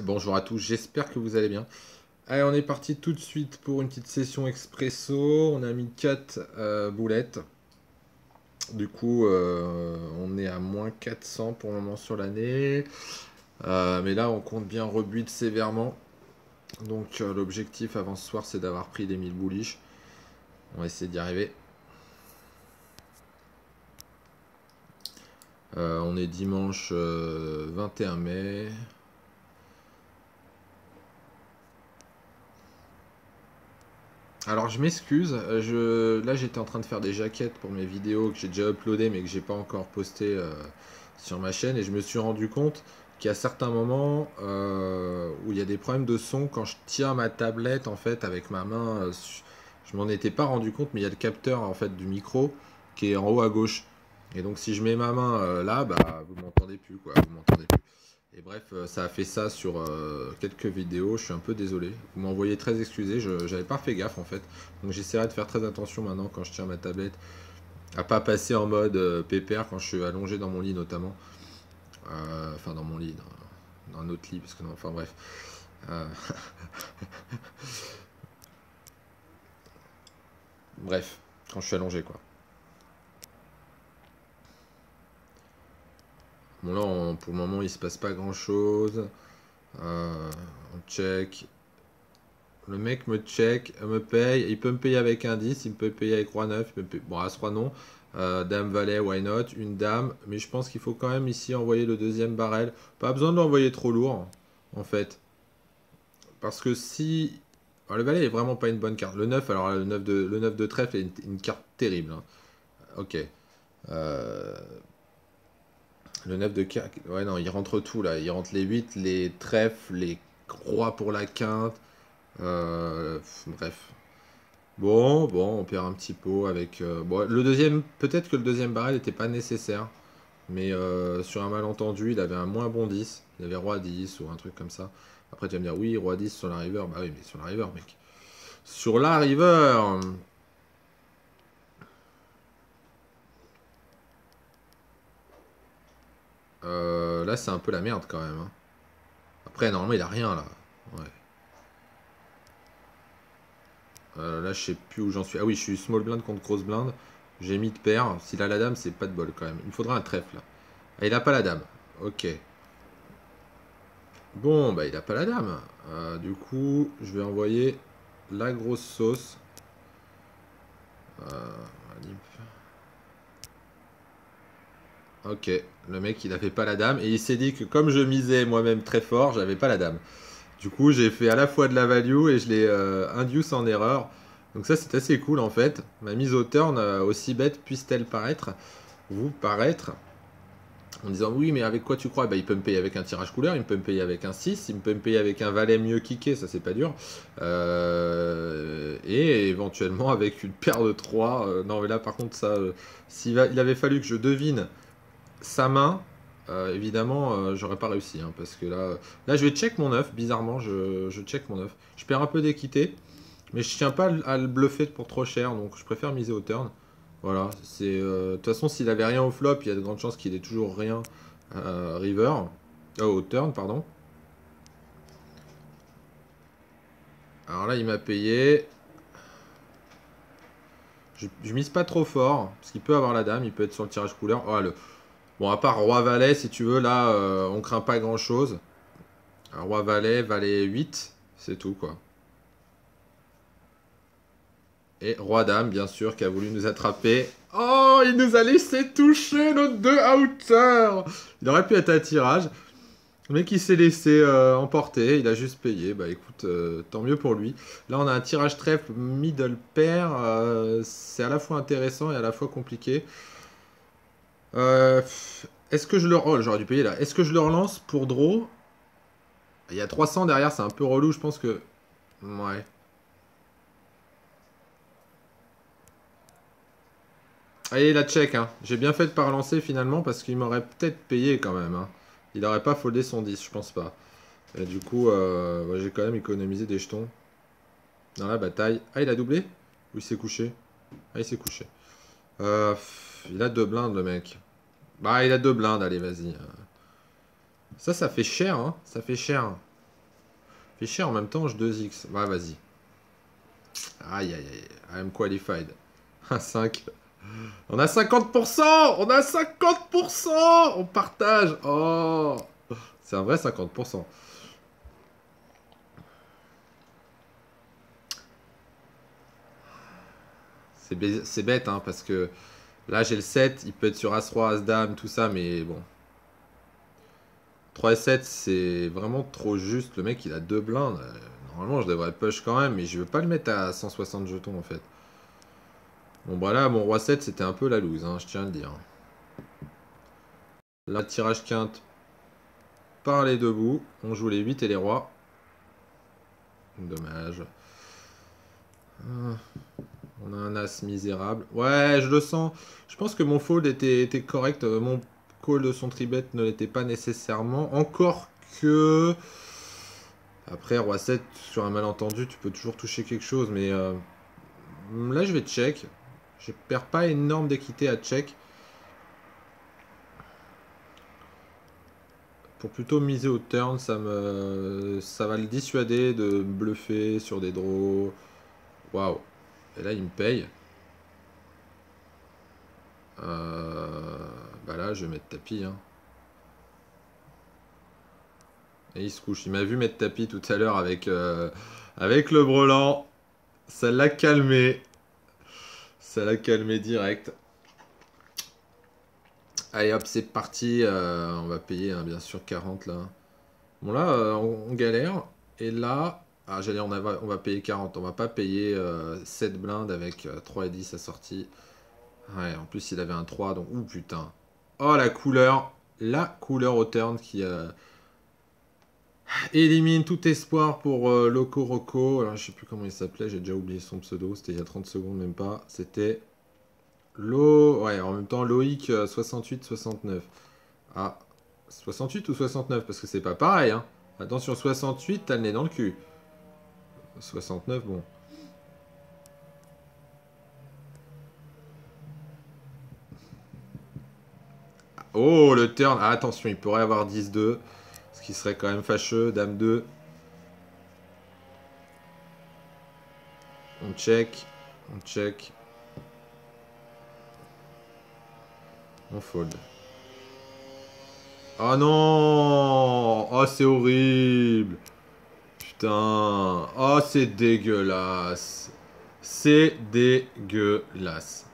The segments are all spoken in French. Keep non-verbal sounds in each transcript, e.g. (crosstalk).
Bonjour à tous, j'espère que vous allez bien. Allez, on est parti tout de suite pour une petite session expresso. On a mis 4 euh, boulettes. Du coup, euh, on est à moins 400 pour le moment sur l'année. Euh, mais là, on compte bien rebuild sévèrement. Donc, l'objectif avant ce soir, c'est d'avoir pris les 1000 bullish. On va essayer d'y arriver. on est dimanche 21 mai. Alors je m'excuse, euh, là j'étais en train de faire des jaquettes pour mes vidéos que j'ai déjà uploadées mais que j'ai pas encore posté euh, sur ma chaîne et je me suis rendu compte qu'il y a certains moments euh, où il y a des problèmes de son quand je tiens ma tablette en fait avec ma main. je m'en étais pas rendu compte mais il y a le capteur en fait du micro qui est en haut à gauche. Et donc si je mets ma main là, bah vous m'entendez plus quoi, vous m'entendez plus. Et bref, euh, ça a fait ça sur euh, quelques vidéos. Je suis un peu désolé. Vous m'envoyez très excusé. Je n'avais pas fait gaffe en fait. Donc j'essaierai de faire très attention maintenant quand je tiens ma tablette. À pas passer en mode euh, pépère quand je suis allongé dans mon lit notamment. enfin dans mon lit, dans, un autre lit. Parce que non, enfin bref. (laughs) bref, quand je suis allongé quoi. Bon là, pour le moment, il se passe pas grand-chose. Euh, on check. Le mec me check, me paye. Il peut me payer avec un 10, il peut me payer avec roi 9. Bon, as roi non. Euh, dame valet, why not? Une dame. Mais je pense qu'il faut quand même ici envoyer le deuxième barrel. Pas besoin de l'envoyer trop lourd, en fait. Parce que si... le valet est vraiment pas une bonne carte. Le 9, alors le 9 de, le 9 de trèfle est une, carte terrible. Hein. Ok. Euh... Le 9 de cœur. Ouais, non, il rentre tout là. Il rentre les 8, les trèfles, les rois pour la quinte. Euh, bref. Bon, bon, on perd un petit pot avec. Euh, bon, le deuxième, peut-être que le deuxième barrel n'était pas nécessaire. Mais euh, sur un malentendu, il avait un moins bon 10. Il avait roi 10 ou un truc comme ça. Après, tu vas me dire, oui, roi 10 sur la river. Bah oui, mais sur la river, mec. Sur la river Euh, là, c'est un peu la merde quand même. Hein. Après, normalement, il a rien là. Ouais. Euh, là, je sais plus où j'en suis. Ah oui, je suis small blind contre grosse blind. J'ai mis de paire. S'il a la dame, c'est pas de bol quand même. Il me faudra un trèfle. Ah, il a pas la dame. Ok. Bon, bah il a pas la dame. Euh, du coup, je vais envoyer la grosse sauce. Ok, le mec il avait pas la dame et il s'est dit que comme je misais moi-même très fort, j'avais pas la dame. Du coup, j'ai fait à la fois de la value et je l'ai euh, induce en erreur. Donc ça c'est assez cool en fait. Ma mise au turn, euh, aussi bête puisse-t-elle paraître, vous paraître, en disant oui mais avec quoi tu crois? Bah, Il peut me payer avec un tirage couleur, il peut me payer avec un 6, il peut me payer avec un valet mieux kické, ça c'est pas dur. Euh, et éventuellement avec une paire de 3. non mais là par contre ça, s'il il avait fallu que je devine sa main, euh, évidemment, euh, j'aurais pas réussi. Hein, parce que là, là, je vais check mon œuf. Bizarrement, je, check mon œuf. Je perds un peu d'équité. Mais je tiens pas à le bluffer pour trop cher. Donc, je préfère miser au turn. Voilà. c'est euh, De toute façon, s'il avait rien au flop, il y a de grandes chances qu'il ait toujours rien river. au turn, pardon. Alors là, il m'a payé. Je, je, mise pas trop fort. Parce qu'il peut avoir la dame. Il peut être sur le tirage couleur. Oh, le... Bon, à part Roi-Valet, si tu veux, là, euh, on craint pas grand-chose. Roi-Valet, Valet 8, c'est tout, quoi. Et Roi-Dame, bien sûr, qui a voulu nous attraper. Oh, il nous a laissé toucher nos deux outers Il aurait pu être à tirage. Mec, il s'est laissé euh, emporter, il a juste payé. Bah écoute, euh, tant mieux pour lui. Là, on a un tirage trèfle middle pair. c'est à la fois intéressant et à la fois compliqué. Euh, est-ce que je le... Oh, j'aurais dû payer là. Est-ce que je le relance pour draw Il y a 300 derrière, c'est un peu relou, je pense que... Ouais. Allez, la check. Hein. J'ai bien fait de pas relancer finalement parce qu'il m'aurait peut-être payé quand même. Hein. Il n'aurait pas foldé son 10, je pense pas. Et du coup, euh, j'ai quand même économisé des jetons. Dans la bataille. Ah, il a doublé? Ou il s'est couché Ah, il s'est couché. Euh, il a deux blindes, le mec. Bah, il a deux blindes, allez, vas-y. Ça, ça fait cher, hein. Ça fait cher. Fait cher en même temps, je 2x. Ouais, vas-y. Aïe, aïe, aïe. I'm qualified. (laughs) 5. On a 50% On a 50% On partage Oh C'est un vrai 50%. C'est bête, hein, parce que là, j'ai le 7. Il peut être sur As-Roi, As-Dame, tout ça, mais bon. 3 et 7, c'est vraiment trop juste. Le mec, il a deux blindes. Euh, normalement, je devrais push quand même, mais je veux pas le mettre à 160 jetons, en fait. Bon, bah là, mon roi 7, c'était un peu la loose, hein, je tiens à le dire. Là, tirage quinte par les deux bouts. On joue les 8 et les rois. Dommage. Ah, on a un as misérable. Ouais, je le sens. Je pense que mon fold était, correct. Euh, mon call de son tribet ne l'était pas nécessairement. Encore que... Après, roi 7, sur un malentendu, tu peux toujours toucher quelque chose. Mais euh, là, je vais check. Je perds pas énorme d'équité à check. Pour plutôt miser au turn, ça, me, ça va le dissuader de bluffer sur des draws. Waouh. Et là, il me paye. Euh, bah là, je vais mettre tapis. Hein. Et il se couche. Il m'a vu mettre tapis tout à l'heure avec, euh, avec le brelan. Ça l'a calmé. Ça l'a calmé direct. Allez hop, c'est parti. Euh, on va payer hein, bien sûr 40 là. Bon là, on, galère. Et là, ah, j'allais, on, va payer 40. On va pas payer 7 blindes avec 3 et 10 assortis. Ouais, en plus, il avait un 3, donc... Ouh, putain. Oh, la couleur. La couleur au turn qui euh, élimine tout espoir pour euh, Loco Roco. Alors, je sais plus comment il s'appelait. J'ai déjà oublié son pseudo. C'était il y a 30 secondes, même pas. C'était... Lo... Ouais, en même temps, Loïc 68-69. Euh, ah, 68 ou 69 Parce que c'est pas pareil, hein. Attention, 68, t'as le nez dans le cul. 69, bon. Oh, le turn. Ah, attention, il pourrait avoir 10-2. Ce qui serait quand même fâcheux. Dame 2. On check. On check. On fold. Oh non Oh, c'est horrible Putain Oh, c'est dégueulasse C'est dégueulasse.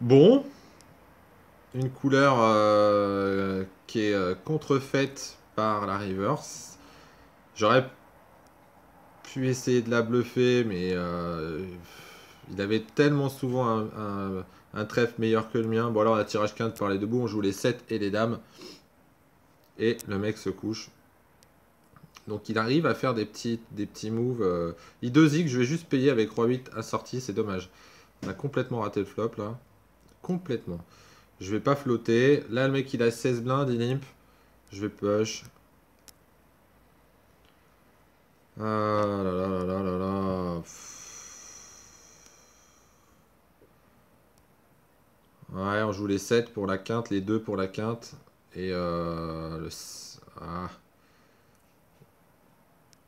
Bon. Une couleur euh, qui est euh, contrefaite par la reverse. J'aurais pu essayer de la bluffer, mais euh, il avait tellement souvent un, trèfle meilleur que le mien. Bon alors, la tirage quinte par les deux bouts, on joue les 7 et les dames. Et le mec se couche. Donc il arrive à faire des petits, des petits moves. il 2 je vais juste payer avec Roi 8 assorti, c'est dommage. On a complètement raté le flop là complètement. Je vais pas flotter. Là, le mec, il a 16 blindes, il imp. Je vais push. Ah là là là là là là. Ouais, on joue les 7 pour la quinte, les 2 pour la quinte. Et euh, le... Ah.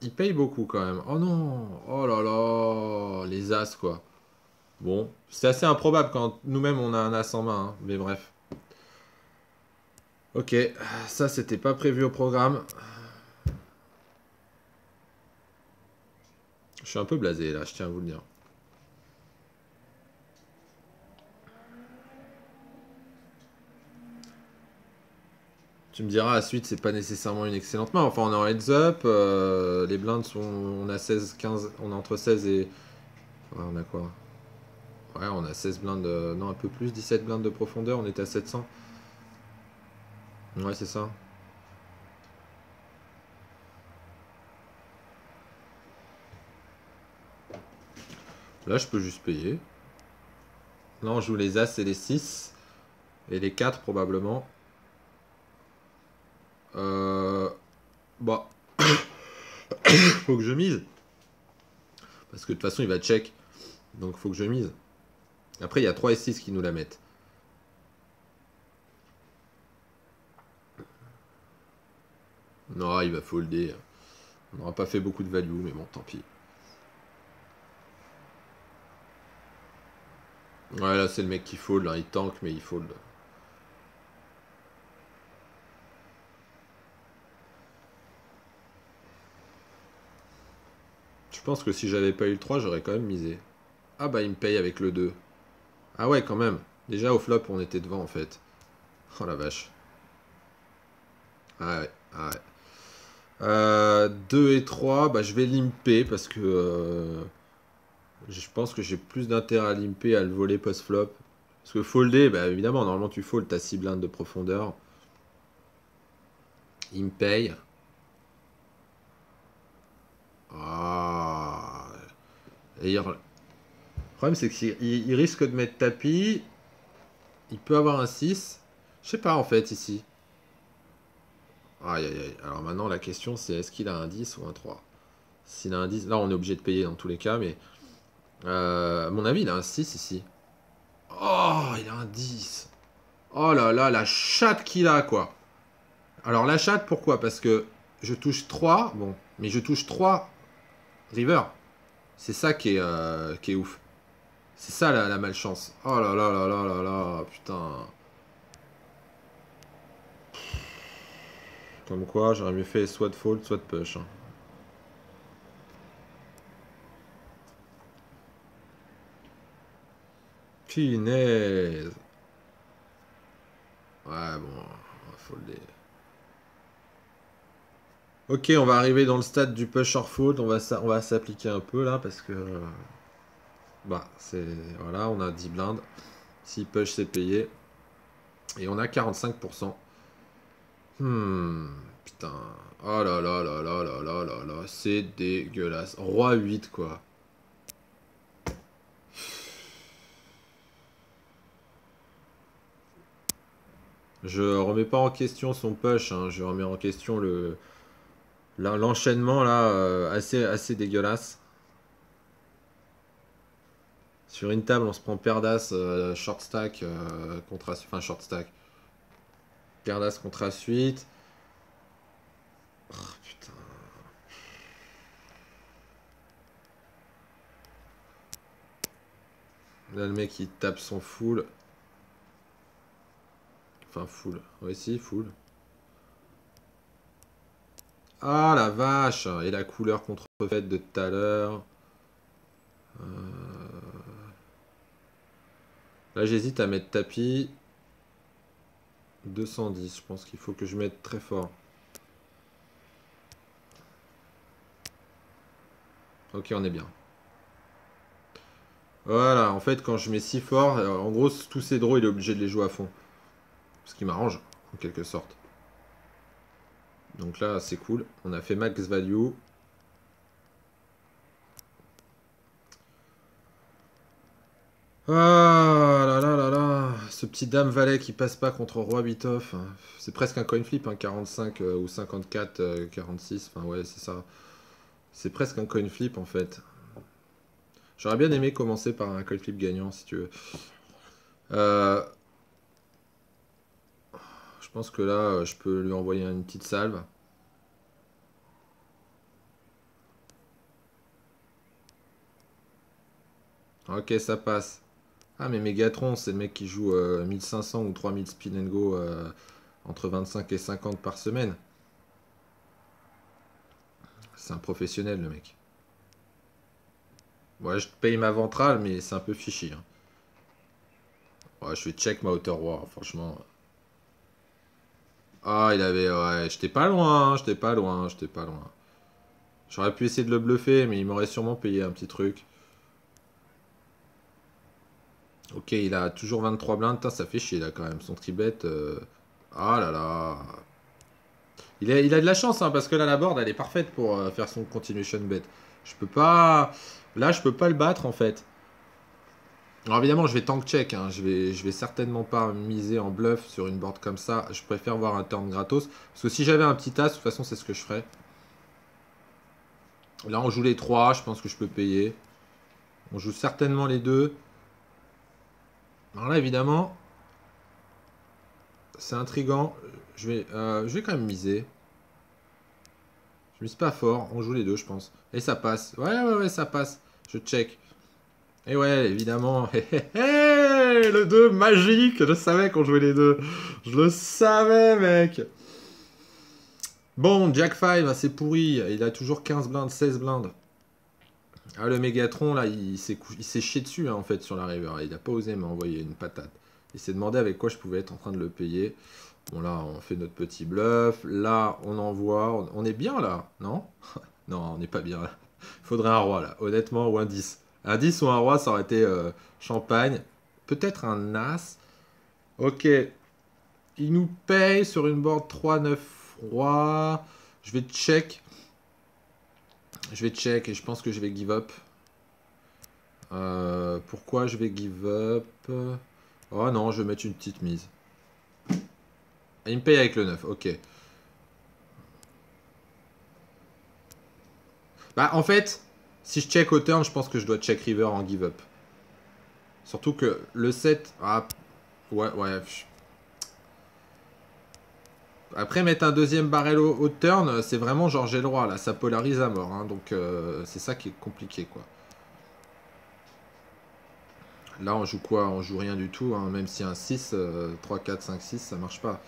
Il paye beaucoup quand même. Oh non Oh là là Les As, quoi. Bon, c'est assez improbable quand nous-mêmes on a un as en main, hein, mais bref. Ok, ça c'était pas prévu au programme. Je suis un peu blasé là, je tiens à vous le dire. Tu me diras, la suite, c'est pas nécessairement une excellente main. Enfin, on est en heads up. Euh, les blindes sont. On a 16, 15. On a entre 16 et. on a quoi? Ouais, on a 16 blindes, non un peu plus, 17 blindes de profondeur, on est à 700. Ouais, c'est ça. Là, je peux juste payer. Non, on joue les As et les 6. Et les 4, probablement. Euh... Bah. (coughs) Faut que je mise. Parce que de toute façon, il va check. Donc faut que je mise. Après, il y a 3 et 6 qui nous la mettent. Non, il va folder. On n'aura pas fait beaucoup de value, mais bon, tant pis. Ouais, là, c'est le mec qui fold. Hein. Il tank, mais il fold. Pense que si j'avais pas eu le 3, j'aurais quand même misé. Ah bah, il me paye avec le 2. Ah ouais, quand même. Déjà, au flop, on était devant, en fait. Oh la vache. Ah ouais, ah ouais. 2 euh, et 3, bah, je vais limper parce que euh, je pense que j'ai plus d'intérêt à limper à le voler post-flop. Parce que folder, bah, évidemment, normalement tu fold, t'as 6 blindes de profondeur. Il me paye. Ah. Et Le problème, c'est qu'il il risque de mettre tapis. Il peut avoir un 6. Je sais pas en fait ici. Aïe aïe aïe. Alors maintenant, la question c'est est-ce qu'il a un 10 ou un 3 S'il a un 10, là on est obligé de payer dans tous les cas, mais euh, à mon avis, il a un 6 ici. Oh, il a un 10. Oh là là, la chatte qu'il a, quoi. Alors la chatte, pourquoi? Parce que je touche 3, bon, mais je touche 3 river. C'est ça qui est, euh, qui est ouf. C'est ça la, malchance. Oh là là là là là là, putain. Comme quoi, j'aurais mieux fait soit de fold, soit de push. Hein. Ouais, bon, on va folder. Ok, on va arriver dans le stade du push or va, on va s'appliquer un peu là parce que. Bah, c'est. Voilà, on a 10 blindes. Si push, c'est payé. Et on a 45%. Hmm, putain. Oh là là là là là là là là. C'est dégueulasse. Roi 8, quoi. Je remets pas en question son push, hein. je remets en question le l'enchaînement là euh, assez, assez dégueulasse. Sur une table, on se prend paire d'as, euh, short stack, euh, contre enfin short stack. Paire d'as contre suite. Oh, putain. Là, le mec il tape son full. Enfin, full. Ouais, si, full. Ah, la vache Et la couleur contrefaite de tout à l'heure. Euh, là, j'hésite à mettre tapis. 210, je pense qu'il faut que je mette très fort. Ok, on est bien. Voilà, en fait, quand je mets si fort, euh, en gros, tous ces draws, il est obligé de les jouer à fond. Ce qui m'arrange, en quelque sorte. Donc là, c'est cool. On a fait max value. Ah là là là là Ce petit dame valet qui passe pas contre roi 8 off. C'est presque un coin flip, hein, 45 euh, ou 54, 46. Euh, enfin ouais, c'est ça. C'est presque un coin flip en fait. J'aurais bien aimé commencer par un coin flip gagnant si tu veux. Euh, pense que là, euh, je peux lui envoyer une petite salve. Ok, ça passe. Ah, mais Megatron, c'est le mec qui joue 1500 euh, ou 3000 spin and go euh, entre 25 et 50 par semaine. C'est un professionnel, le mec. Ouais, je paye ma ventrale, mais c'est un peu fichi. Hein. Ouais, je vais check ma hauteur roi, franchement. Ah, il avait... Ouais, j'étais pas loin, j'étais pas loin, j'étais pas loin. J'aurais pu essayer de le bluffer, mais il m'aurait sûrement payé un petit truc. Ok, il a toujours 23 blindes. ça fait chier, là, quand même. Son tribet... Euh, ah là là... Il a, il a de la chance, hein, parce que là, la board, elle est parfaite pour euh, faire son continuation bet. Je peux pas... Là, je peux pas le battre, en fait. Alors évidemment, je vais tank check. Hein. Je, vais, je vais certainement pas miser en bluff sur une board comme ça. Je préfère voir un turn gratos. Parce que si j'avais un petit as, de toute façon, c'est ce que je ferais. Là, on joue les 3. Je pense que je peux payer. On joue certainement les deux. Alors là, évidemment, c'est intrigant. Je vais, euh, je vais quand même miser. Je mise pas fort. On joue les deux, je pense. Et ça passe. Ouais, ouais, ouais, ça passe. Je check. Et ouais, évidemment. (laughs) le 2 magique. Je savais qu'on jouait les deux. Je le savais, mec. Bon, Jack 5, c'est pourri. Il a toujours 15 blindes, 16 blindes. Ah, le Mégatron, là, il s'est chié dessus, hein, en fait, sur la river. Il n'a pas osé m'envoyer une patate. Il s'est demandé avec quoi je pouvais être en train de le payer. Bon, là, on fait notre petit bluff. Là, on envoie. On est bien, là, non? (laughs) Non, on n'est pas bien, là. Il faudrait un roi, là, honnêtement, ou un 10. Un 10 ou un roi, ça aurait été euh, champagne. Peut-être un as. Ok. Il nous paye sur une board 3-9 roi. Je vais check. Je vais check et je pense que je vais give up. Euh, pourquoi je vais give up? Oh non, je vais mettre une petite mise. Il me paye avec le 9, ok. Bah en fait, si je check au turn, je pense que je dois check river en give up. Surtout que le 7... Ah, ouais, ouais. Après, mettre un deuxième barrel au, turn, c'est vraiment genre j'ai le droit, là. Ça polarise à mort, hein, donc euh, c'est ça qui est compliqué, quoi. Là, on joue quoi? On joue rien du tout, hein, même si un 6, 3, 4, 5, 6, ça marche pas.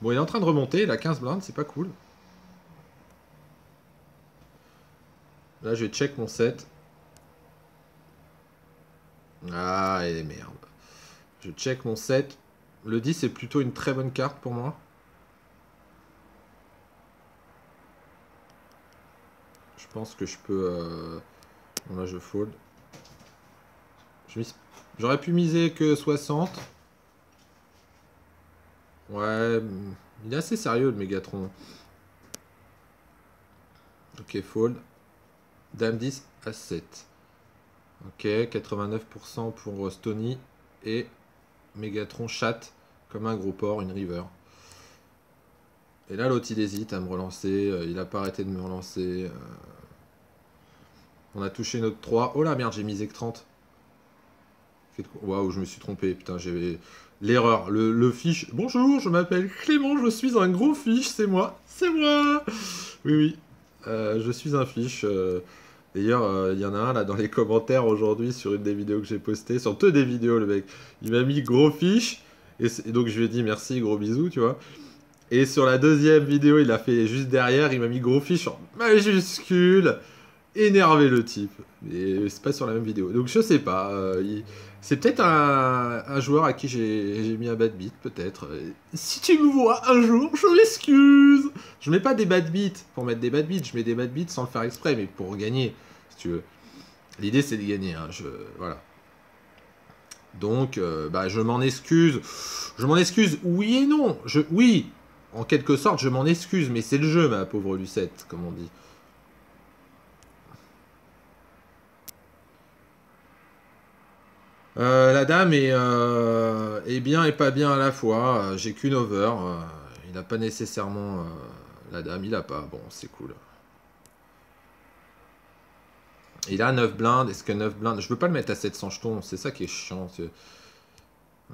Bon, il est en train de remonter, il a 15 blindes, c'est pas cool. Là, je vais check mon set. Ah, et merde. Je check mon set. Le 10 est plutôt une très bonne carte pour moi. Je pense que je peux... Euh, là, je fold. J'aurais pu miser que 60. Ouais, il est assez sérieux le Megatron. Ok, fold. Dame 10 à 7. Ok, 89% pour Stony. Et Megatron chatte comme un gros porc, une river. Et là, l'autre, il hésite à me relancer. Euh, il a pas arrêté de me relancer. Euh. On a touché notre 3. Oh la merde, j'ai misé que 30. Waouh, je me suis trompé. Putain, j'avais l'erreur. Le, fiche. Bonjour, je m'appelle Clément, je suis un gros fiche, c'est moi. C'est moi. Oui, oui. Euh, je suis un fiche. D'ailleurs, il y en a un là dans les commentaires aujourd'hui sur une des vidéos que j'ai postées. Sur deux des vidéos, le mec. Il m'a mis gros fiche. Et, et, donc, je lui ai dit merci, gros bisous, tu vois. Et sur la deuxième vidéo, il a fait juste derrière, il m'a mis gros fiche en majuscule. Énervé le type. Et c'est pas sur la même vidéo. Donc je sais pas. Euh, c'est peut-être un, joueur à qui j'ai mis un bad beat, peut-être. Si tu me vois un jour, je m'excuse. Je mets pas des bad beats pour mettre des bad beats. Je mets des bad beats sans le faire exprès, mais pour gagner, si tu veux. L'idée c'est de gagner. Hein. Voilà. Donc, euh, bah, je m'en excuse. Je m'en excuse, oui et non. Je, oui, en quelque sorte, je m'en excuse, mais c'est le jeu, ma pauvre Lucette, comme on dit. Euh, la dame euh, est, bien et pas bien à la fois. J'ai qu'une over. Euh, il n'a pas nécessairement... la dame, il a pas. Bon, c'est cool. Il a 9 blindes. Est-ce que 9 blindes... Je veux pas le mettre à 700 jetons. C'est ça qui est chiant.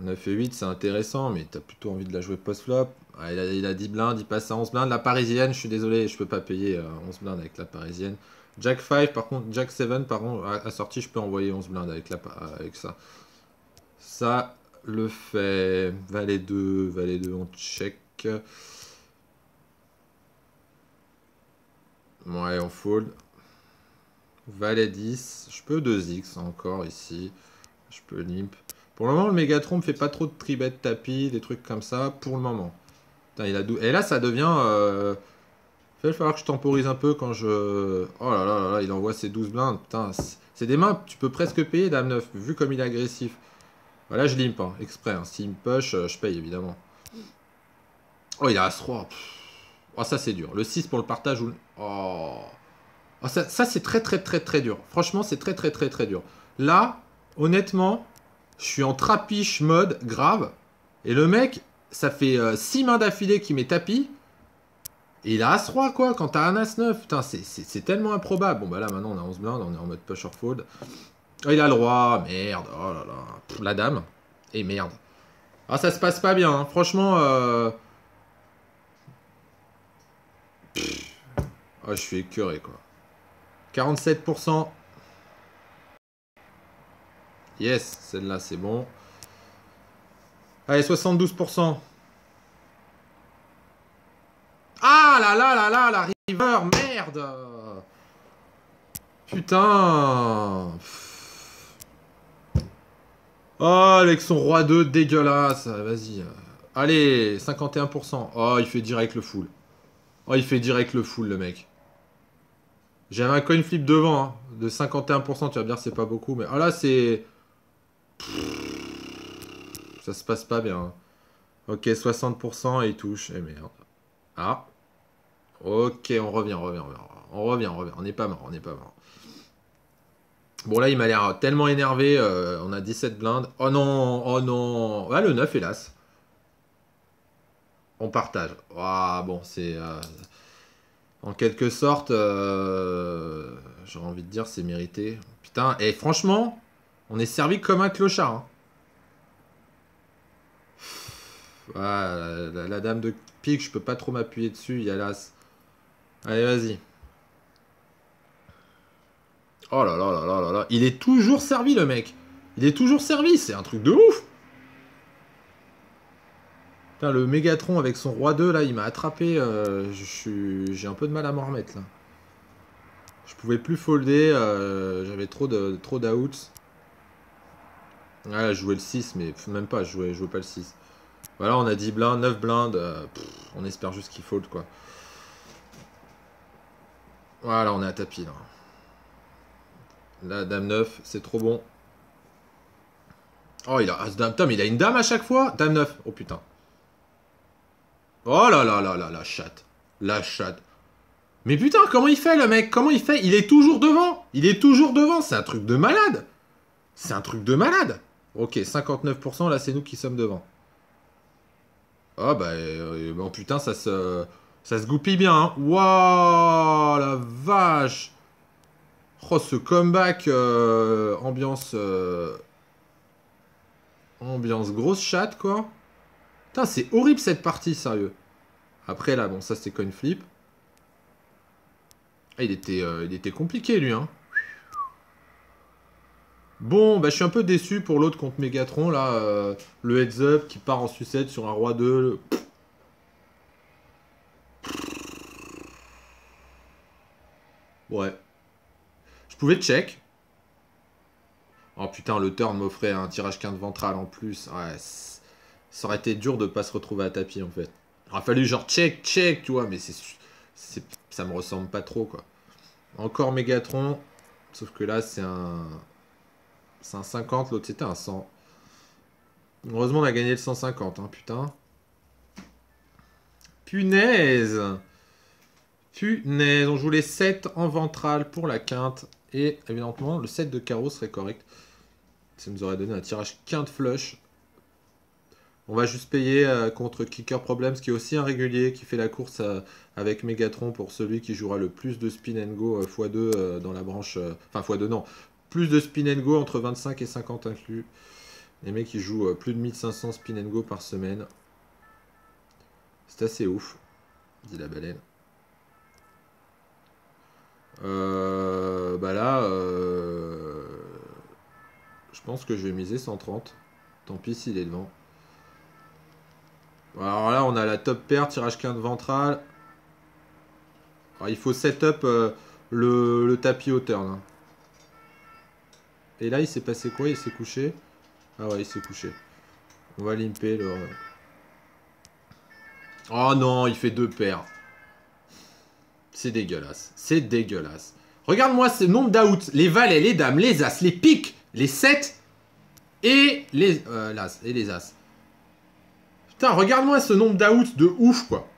9 et 8, c'est intéressant, mais tu as plutôt envie de la jouer post-flop. Ah, il, a, 10 blindes, il passe à 11 blindes. La parisienne, je suis désolé, je peux pas payer 11 euh, blindes avec la parisienne. Jack 5, par contre, Jack 7, par contre, à, sortie, je peux envoyer 11 blindes avec, la, avec ça. Ça le fait. Valet 2, Valet 2, on check. Ouais, on fold. Valet 10. Je peux 2x encore ici. Je peux limp. Pour le moment, le Megatron ne fait pas trop de tribet tapis, des trucs comme ça, pour le moment. il a Et là, ça devient... Euh... Il va falloir que je temporise un peu quand je... Oh là là là là, il envoie ses 12 blindes. Putain, c'est des mains, tu peux presque payer Dame 9, vu comme il est agressif. Voilà, je limp, hein, exprès. Hein. S'il me push, euh, je paye, évidemment. Oh, il a As-3. Oh, ça, c'est dur. Le 6 pour le partage ou... Oh... oh ça, c'est très, très, très, très dur. Franchement, c'est très, très, très, très dur. Là, honnêtement, je suis en trapiche mode grave. Et le mec, ça fait 6 euh, mains d'affilée qui met tapis. Et il a As-3, quoi, quand t'as un As-9. Putain, c'est tellement improbable. Bon, bah là, maintenant, on a 11 blindes, on est en mode push or fold. Oh, il a le roi, merde, oh là là. la dame, et merde. Ah, ça se passe pas bien, hein. franchement. Oh, je suis écœuré, quoi. 47%. Yes, celle-là, c'est bon. Allez, 72%. Ah là là là là, la river, merde Putain Oh, avec son roi 2 dégueulasse. Vas-y. Allez, 51%. Oh, il fait direct le full. Oh, il fait direct le full, le mec. J'avais un coin flip devant, hein, de 51%. Tu vas me dire, c'est pas beaucoup. Mais oh là, c'est... Ça se passe pas bien. Hein. Ok, 60% et il touche. Eh merde. Ah. Ok, on revient, on revient, on revient. On revient, on n'est pas mort, on n'est pas mort. Bon, là, il m'a l'air tellement énervé. Euh, on a 17 blindes. Oh non, oh non. Ah, le 9, hélas. On partage. Ah, bon, c'est... Euh, en quelque sorte, euh, j'aurais envie de dire, c'est mérité. Putain, et franchement, on est servi comme un clochard. Hein. Ah, la, dame de pique, je peux pas trop m'appuyer dessus, il y a l'as. Allez, vas-y. Oh là là là là là là. Il est toujours servi, le mec. Il est toujours servi. C'est un truc de ouf. Putain, le Mégatron avec son roi 2, là, il m'a attrapé. Euh, J'ai un peu de mal à m'en remettre, là. Je pouvais plus folder. Euh, j'avais trop de trop d'outs. Ouais, je jouais le 6, mais même pas. Je jouais, jouais pas le 6. Voilà, on a 10 blindes, 9 blindes. Euh, on espère juste qu'il fold, quoi. Voilà, on est à tapis, là. Là, dame 9, c'est trop bon. Oh, il a as-dame. mais il a une dame à chaque fois. Dame 9. Oh, putain. Oh là là là là, la chatte. La chatte. Mais putain, comment il fait, le mec? Comment il fait? Il est toujours devant. Il est toujours devant. C'est un truc de malade. C'est un truc de malade. Ok, 59%, là, c'est nous qui sommes devant. Oh, bah, euh, bon, putain, ça se... Ça se goupille bien, hein. Waouh, la vache Oh, ce comeback euh, ambiance... Euh, ambiance grosse chatte, quoi. Putain, c'est horrible cette partie, sérieux. Après, là, bon, ça, c'est coin flip. Ah, il, était, euh, il était compliqué, lui, hein. Bon, bah, je suis un peu déçu pour l'autre contre Megatron, là. le heads up qui part en sucette sur un roi 2. Ouais. Je pouvais check. Oh putain, le turn m'offrait un tirage quinte ventral en plus. Ouais, ça aurait été dur de pas se retrouver à tapis en fait. Il aurait fallu genre check, check, tu vois, mais c'est, ça me ressemble pas trop quoi. Encore Megatron, sauf que là c'est un, c'est un 50, l'autre c'était un 100. Heureusement on a gagné le 150, hein, putain. Punaise Punaise, on joue les 7 en ventral pour la quinte. Et évidemment, le 7 de carreau serait correct. Ça nous aurait donné un tirage quinte flush. On va juste payer euh, contre Kicker Problems, qui est aussi un régulier, qui fait la course euh, avec Megatron pour celui qui jouera le plus de spin and go x2 euh, dans la branche... Enfin, x2 non. Plus de spin and go entre 25 et 50 inclus. Les mecs qui jouent plus de 1500 spin and go par semaine. C'est assez ouf, dit la baleine. Euh, bah là, euh, je pense que je vais miser 130. Tant pis s'il est devant. Alors là, on a la top paire, tirage quinte ventral. Alors, il faut setup euh, le, tapis au turn. Hein. Et là, il s'est passé quoi? Il s'est couché? Ah ouais, il s'est couché. On va limper le... Oh non, il fait deux paires. C'est dégueulasse. C'est dégueulasse. Regarde-moi ce nombre d'outs. Les valets, les dames, les as, les piques, les 7 et les, euh, as, et les as. Putain, regarde-moi ce nombre d'outs de ouf, quoi.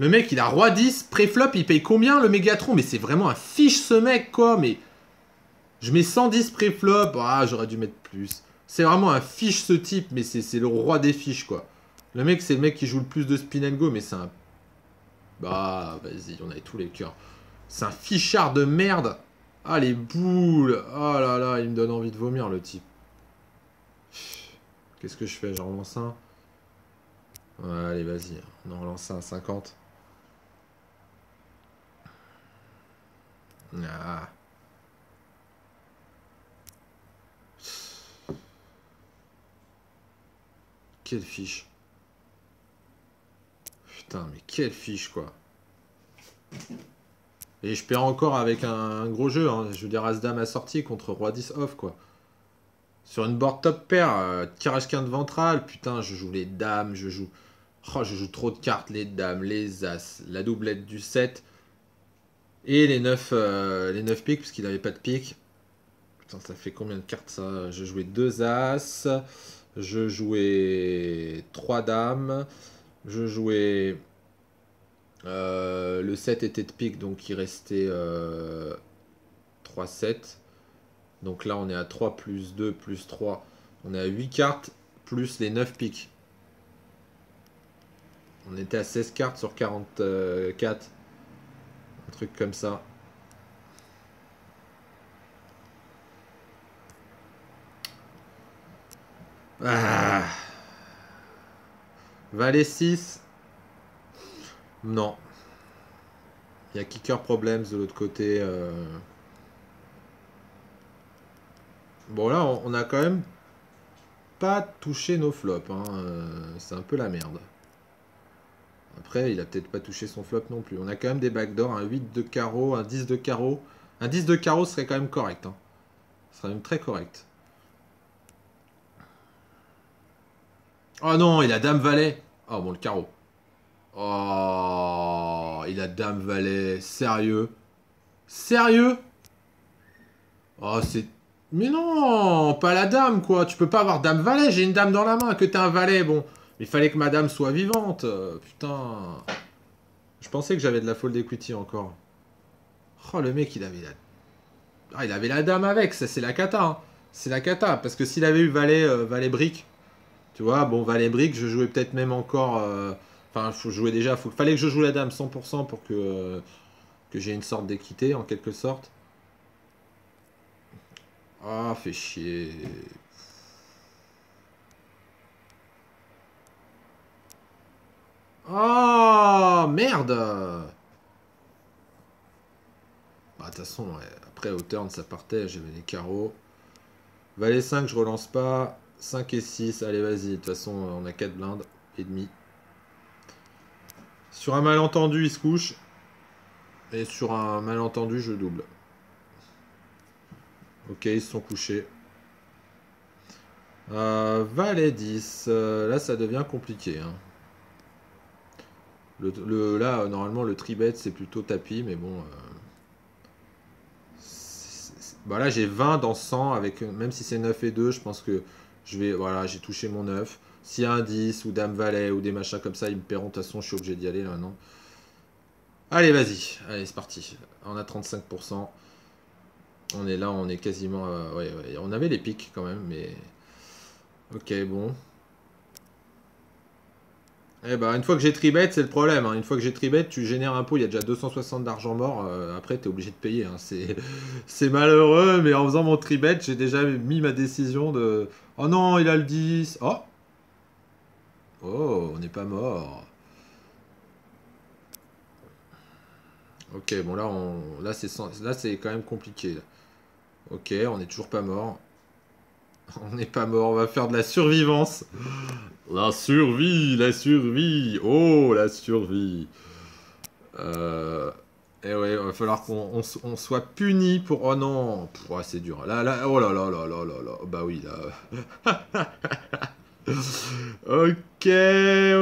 Le mec, il a roi 10, pré-flop, il paye combien le Mégatron Mais c'est vraiment un fiche ce mec, quoi. Mais je mets 110 pré-flop. Ah, j'aurais dû mettre plus. C'est vraiment un fiche ce type, mais c'est le roi des fiches, quoi. Le mec, c'est le mec qui joue le plus de spin and go, mais c'est un Bah, vas-y, on avait tous les cœurs. C'est un fichard de merde. Ah, les boules. Oh là là, il me donne envie de vomir, le type. Qu'est-ce que je fais? J'en relance un? Allez, vas-y. On en relance un à 50. Ah. Quelle fiche. Mais quelle fiche, quoi. Et je perds encore avec un, gros jeu. Hein. Je veux dire, As-Dame assorti contre Roi 10 off, quoi. Sur une board top pair, euh, tirage ventral, putain, je joue les dames, je joue... Oh, je joue trop de cartes, les dames, les as, la doublette du 7. Et les 9, euh, les 9 piques, puisqu'il n'avait pas de pique. Putain, ça fait combien de cartes, ça? Je jouais 2 as. Je jouais 3 dames. Je jouais... Euh, le 7 était de pique, donc il restait 3, 7. Donc là, on est à 3 plus 2 plus 3. On est à 8 cartes plus les 9 piques. On était à 16 cartes sur 44. Un truc comme ça. Ah. Valet 6. Non. Il y a Kicker Problems de l'autre côté. Euh. Bon là, on a quand même pas touché nos flops. Hein. Euh, c'est un peu la merde. Après, il a peut-être pas touché son flop non plus. On a quand même des backdoors, un 8 de carreau, un 10 de carreau. Un 10 de carreau serait quand même correct. Hein. Ce serait même très correct. Oh non, il a dame valet. Oh bon, le carreau. Oh, il a dame valet. Sérieux? Sérieux? Oh, c'est... Mais non, pas la dame, quoi. Tu peux pas avoir dame valet. J'ai une dame dans la main. Que t'as un valet, bon. Il fallait que madame soit vivante. Putain. Je pensais que j'avais de la fold equity encore. Oh, le mec, il avait la... Ah, il avait la dame avec. Ça, c'est la cata. Hein. C'est la cata. Parce que s'il avait eu valet, euh, valet brique, tu vois, bon, valet brique, je jouais peut-être même encore... Euh, enfin, faut jouer déjà. Il fallait que je joue la dame 100% pour que, que j'ai une sorte d'équité, en quelque sorte. Ah, fait chier. Oh, merde Bah, de toute façon, après, au turn, ça partait, j'avais les carreaux. Valet 5, je relance pas. 5 et 6, allez, vas-y. De toute façon, on a 4 blindes et demi. Sur un malentendu, il se couche. Et sur un malentendu, je double. Ok, ils se sont couchés. Euh, valet 10. Euh, là, ça devient compliqué. Hein. Là, normalement, le tribet, c'est plutôt tapis, mais bon. Euh, bah là, j'ai 20 dans 100, avec, même si c'est 9 et 2, je pense que je vais. Voilà, j'ai touché mon 9. S'il y a un 10 ou Dame Valet ou des machins comme ça, ils me paieront. De toute façon, je suis obligé d'y aller là, non Allez, vas-y. Allez, c'est parti. On a 35%. On est là, on est quasiment. ouais, on avait les pics quand même, mais. Ok, bon. Eh ben, une fois que j'ai tribet, c'est le problème. Hein. Une fois que j'ai tribet, tu génères un pot, il y a déjà 260 d'argent mort. Euh, après, tu es obligé de payer. Hein. (laughs) C'est malheureux, mais en faisant mon tribet, j'ai déjà mis ma décision de... Oh non, il a le 10. Oh Oh, on n'est pas mort. Ok, bon là, on... là c'est quand même compliqué. Ok, on n'est toujours pas mort. (laughs) On n'est pas mort, on va faire de la survivance. La survie, la survie. Oh, la survie. Euh... Eh ouais, il va falloir qu'on soit puni pour... Oh non, c'est dur. Là, là, oh là là là là là là. Bah oui, là. (laughs) ok,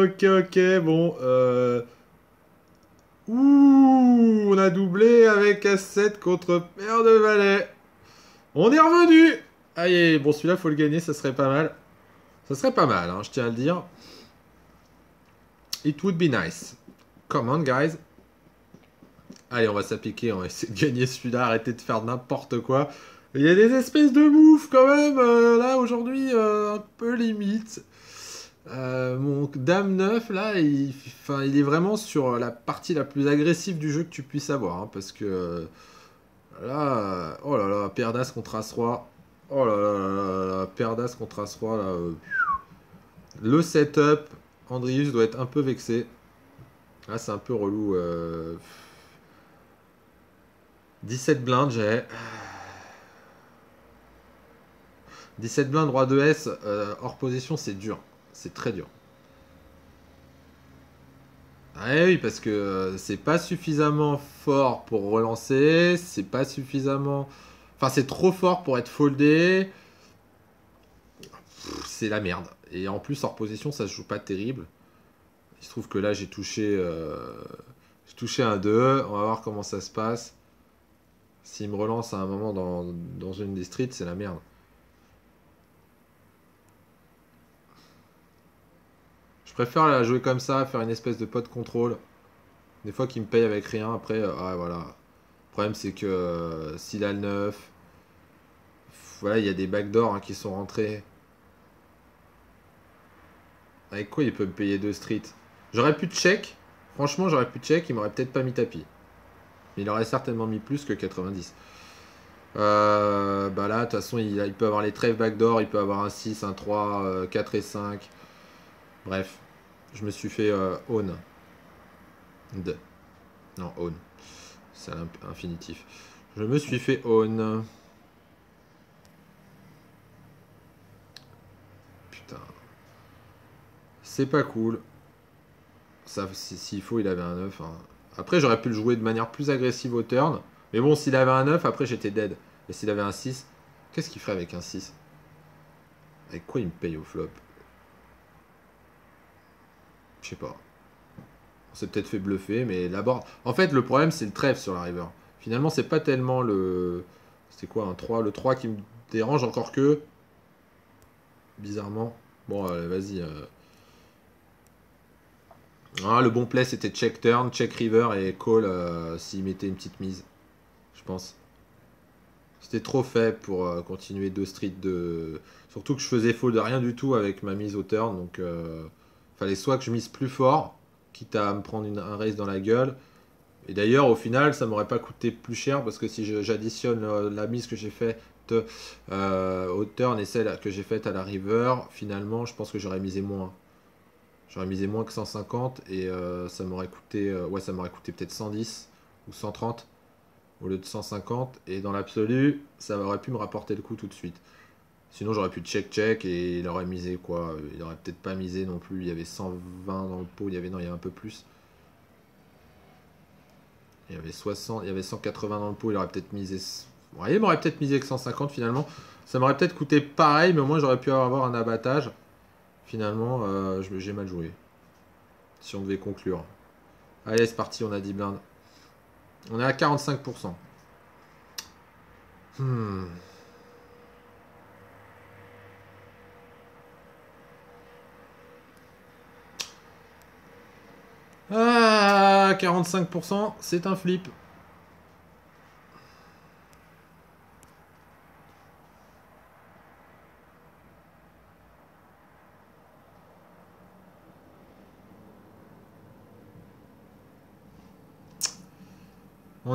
ok, ok. Bon, euh... Ouh, on a doublé avec A7 contre Père de Valet. On est revenu Allez, bon, celui-là, faut le gagner, ça serait pas mal. Ça serait pas mal, hein, je tiens à le dire. It would be nice. Come on, guys. Allez, on va s'appliquer, on va essayer de gagner celui-là, arrêter de faire n'importe quoi. Il y a des espèces de moves quand même, euh, là, aujourd'hui, euh, un peu limite. Euh, mon Dame 9, là, il, il est vraiment sur la partie la plus agressive du jeu que tu puisses avoir. hein, parce que là, oh là là, d'As contre As-Roi. Oh là là là là là, Paire d'As contre As-Roi, là. euh, le setup, Andrius doit être un peu vexé. Là, c'est un peu relou. euh. 17 blindes, j'ai. 17 blindes, roi de S, euh, hors position, c'est dur. C'est très dur. Ah oui, parce que euh, c'est pas suffisamment fort pour relancer, c'est pas suffisamment... Enfin, c'est trop fort pour être foldé. C'est la merde. Et en plus, hors position, ça se joue pas terrible. Il se trouve que là, j'ai touché... euh, J'ai touché un 2. On va voir comment ça se passe. S'il me relance à un moment dans, dans une des streets, c'est la merde. Je préfère la jouer comme ça, faire une espèce de pot de contrôle. Des fois qu'il me paye avec rien, après, euh, ah voilà. Le problème c'est que euh, s'il a le 9, pff, voilà, il y a des backdoors hein, qui sont rentrés. Avec quoi il peut me payer deux streets? J'aurais pu check, franchement j'aurais pu check, il m'aurait peut-être pas mis tapis. Mais il aurait certainement mis plus que 90. Euh, bah là, de toute façon, il, peut avoir les trèfles backdoor, il peut avoir un 6, un 3, euh, 4 et 5. Bref, je me suis fait euh, own. De. Non, own. C'est infinitif. Je me suis fait own. Putain. C'est pas cool. S'il faut, il avait un 9. hein. Après, j'aurais pu le jouer de manière plus agressive au turn. Mais bon, s'il avait un 9, après j'étais dead. Et s'il avait un 6, qu'est-ce qu'il ferait avec un 6 Avec quoi il me paye au flop? Je sais pas. On s'est peut-être fait bluffer, mais là-bas. En fait, le problème, c'est le trèfle sur la river. Finalement, c'est pas tellement le. C'était quoi un 3 Le 3 qui me dérange encore que. Bizarrement. Bon, vas-y. euh. Ah, le bon play, c'était check turn, check river et call euh, s'il mettait une petite mise. Je pense. C'était trop faible pour euh, continuer deux streets de. Surtout que je faisais fold de rien du tout avec ma mise au turn, donc euh, fallait soit que je mise plus fort, quitte à me prendre un raise dans la gueule. Et d'ailleurs, au final, ça m'aurait pas coûté plus cher parce que si j'additionne euh, la mise que j'ai faite au turn et celle que j'ai faite à la river, finalement, je pense que j'aurais misé moins. J'aurais misé moins que 150 et euh, ça m'aurait coûté, euh, ouais, ça m'aurait coûté peut-être 110 ou 130 au lieu de 150. Et dans l'absolu, ça aurait pu me rapporter le coup tout de suite. Sinon, j'aurais pu check-check et il aurait misé quoi. Il aurait peut-être pas misé non plus. Il y avait 120 dans le pot. Il y avait, non, il y a un peu plus. Il y avait 60, il y avait 180 dans le pot. Il aurait peut-être misé. Il m'aurait peut-être misé que 150 finalement. Ça m'aurait peut-être coûté pareil, mais au moins j'aurais pu avoir un abattage. Finalement, euh, j'ai mal joué. Si on devait conclure. Allez, c'est parti, on a 10 blindes. On est à 45%. Hmm. Ah, 45%, c'est un flip.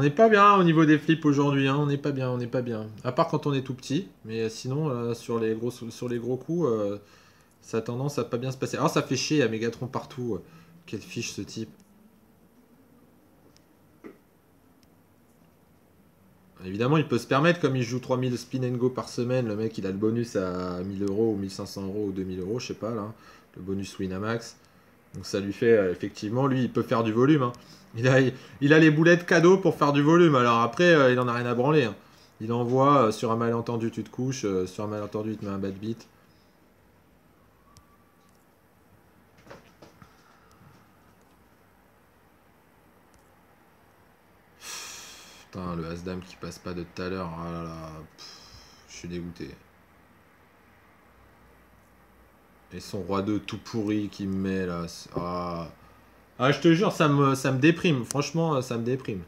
N'est pas bien au niveau des flips aujourd'hui, hein. on n'est pas bien, on n'est pas bien. À part quand on est tout petit, mais sinon euh, sur, les gros, sur les gros coups, euh, ça a tendance à pas bien se passer. Alors ça fait chier, il y a Megatron partout. euh. Quelle fiche ce type. Évidemment, il peut se permettre, comme il joue 3000 spin and go par semaine, le mec il a le bonus à 1000 euros ou 1500 euros ou 2000 euros, je sais pas là, le bonus Winamax. Donc ça lui fait, euh, effectivement, lui il peut faire du volume. hein. Il, a, il a les boulettes cadeaux pour faire du volume, alors après euh, il en a rien à branler. hein. Il envoie euh, sur un malentendu tu te couches, euh, sur un malentendu il te met un bad beat. Putain, le As-Dame qui passe pas de tout à l'heure. Ah là là, je suis dégoûté. Et son roi 2 tout pourri qui me met là. Ah. Ah, je te jure, ça me, déprime. Franchement, ça me déprime.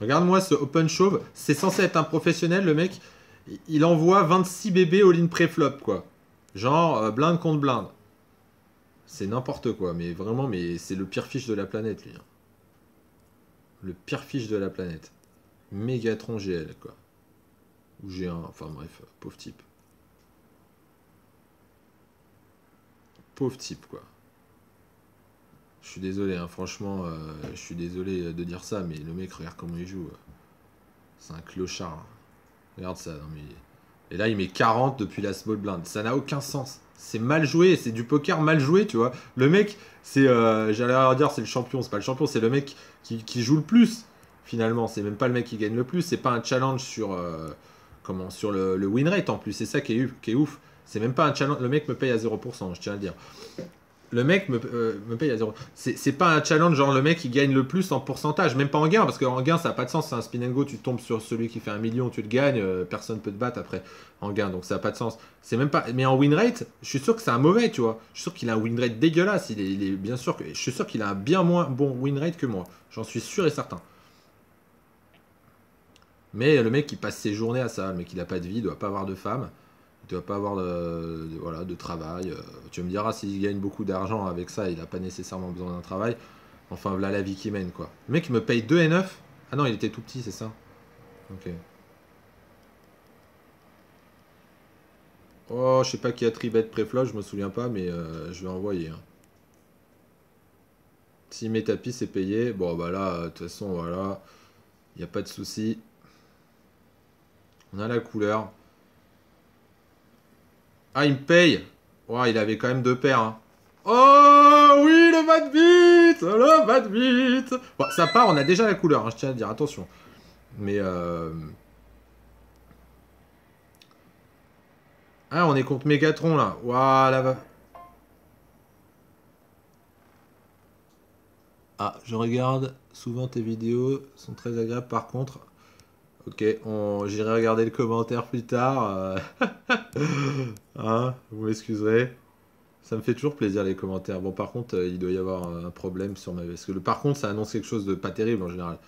Regarde-moi ce open chauve. C'est censé être un professionnel, le mec. Il envoie 26 bébés au in pré-flop, quoi. Genre, euh, blinde contre blinde. C'est n'importe quoi, mais vraiment, mais c'est le pire fiche de la planète, lui. Hein. Le pire fiche de la planète. Mégatron GL, quoi. Ou G1, enfin bref, pauvre type. Pauvre type, quoi. Je suis désolé, hein, franchement, euh, je suis désolé de dire ça, mais le mec, regarde comment il joue. C'est un clochard. Hein. Regarde ça. Non, mais... Et là, il met 40 depuis la small blind. Ça n'a aucun sens. C'est mal joué. C'est du poker mal joué, tu vois. Le mec, c'est. Euh, j'allais dire, c'est le champion. C'est pas le champion, c'est le mec qui, joue le plus. Finalement, c'est même pas le mec qui gagne le plus. C'est pas un challenge sur. Euh, comment Sur le, win rate en plus. C'est ça qui est, est ouf. C'est même pas un challenge. Le mec me paye à 0%, je tiens à le dire le mec euh, me, paye à zéro. C'est pas un challenge genre le mec qui gagne le plus en pourcentage, même pas en gain, parce qu'en gain ça n'a pas de sens. C'est un spin and go, tu tombes sur celui qui fait un million, tu le gagnes, euh, personne peut te battre après en gain, donc ça n'a pas de sens. C'est même pas. Mais en win rate, je suis sûr que c'est un mauvais, tu vois. Je suis sûr qu'il a un win rate dégueulasse. Il est, bien sûr que. Je suis sûr qu'il a un bien moins bon win rate que moi. J'en suis sûr et certain. Mais le mec qui passe ses journées à ça, le mec qui n'a pas de vie, il doit pas avoir de femme tu vas pas avoir de, travail. Euh, tu me diras s'il gagne beaucoup d'argent avec ça, il n'a pas nécessairement besoin d'un travail. Enfin, voilà la vie qui mène, quoi. Le mec, il me paye 2 et 9 Ah non, il était tout petit, c'est ça Ok. Oh, je sais pas qui a tribet pré-flop, je me souviens pas, mais euh, je vais envoyer. Hein. Si mes tapis c'est payé, bon bah là, de toute façon, voilà, il n'y a pas de souci. On a la couleur. Ah, il me paye Il avait quand même deux paires. Hein. Oh oui, le bad beat Le bad beat Bon, ça part, on a déjà la couleur, hein, je tiens à dire, attention. Mais... Euh... Ah, on est contre Megatron, là. Voilà. Ah, je regarde souvent tes vidéos, sont très agréables. Par contre, Ok, j'irai regarder le commentaire plus tard. Euh. (laughs) hein, vous m'excuserez. Ça me fait toujours plaisir les commentaires. Bon, par contre, euh, il doit y avoir un problème sur ma. Parce que le par contre, ça annonce quelque chose de pas terrible en général.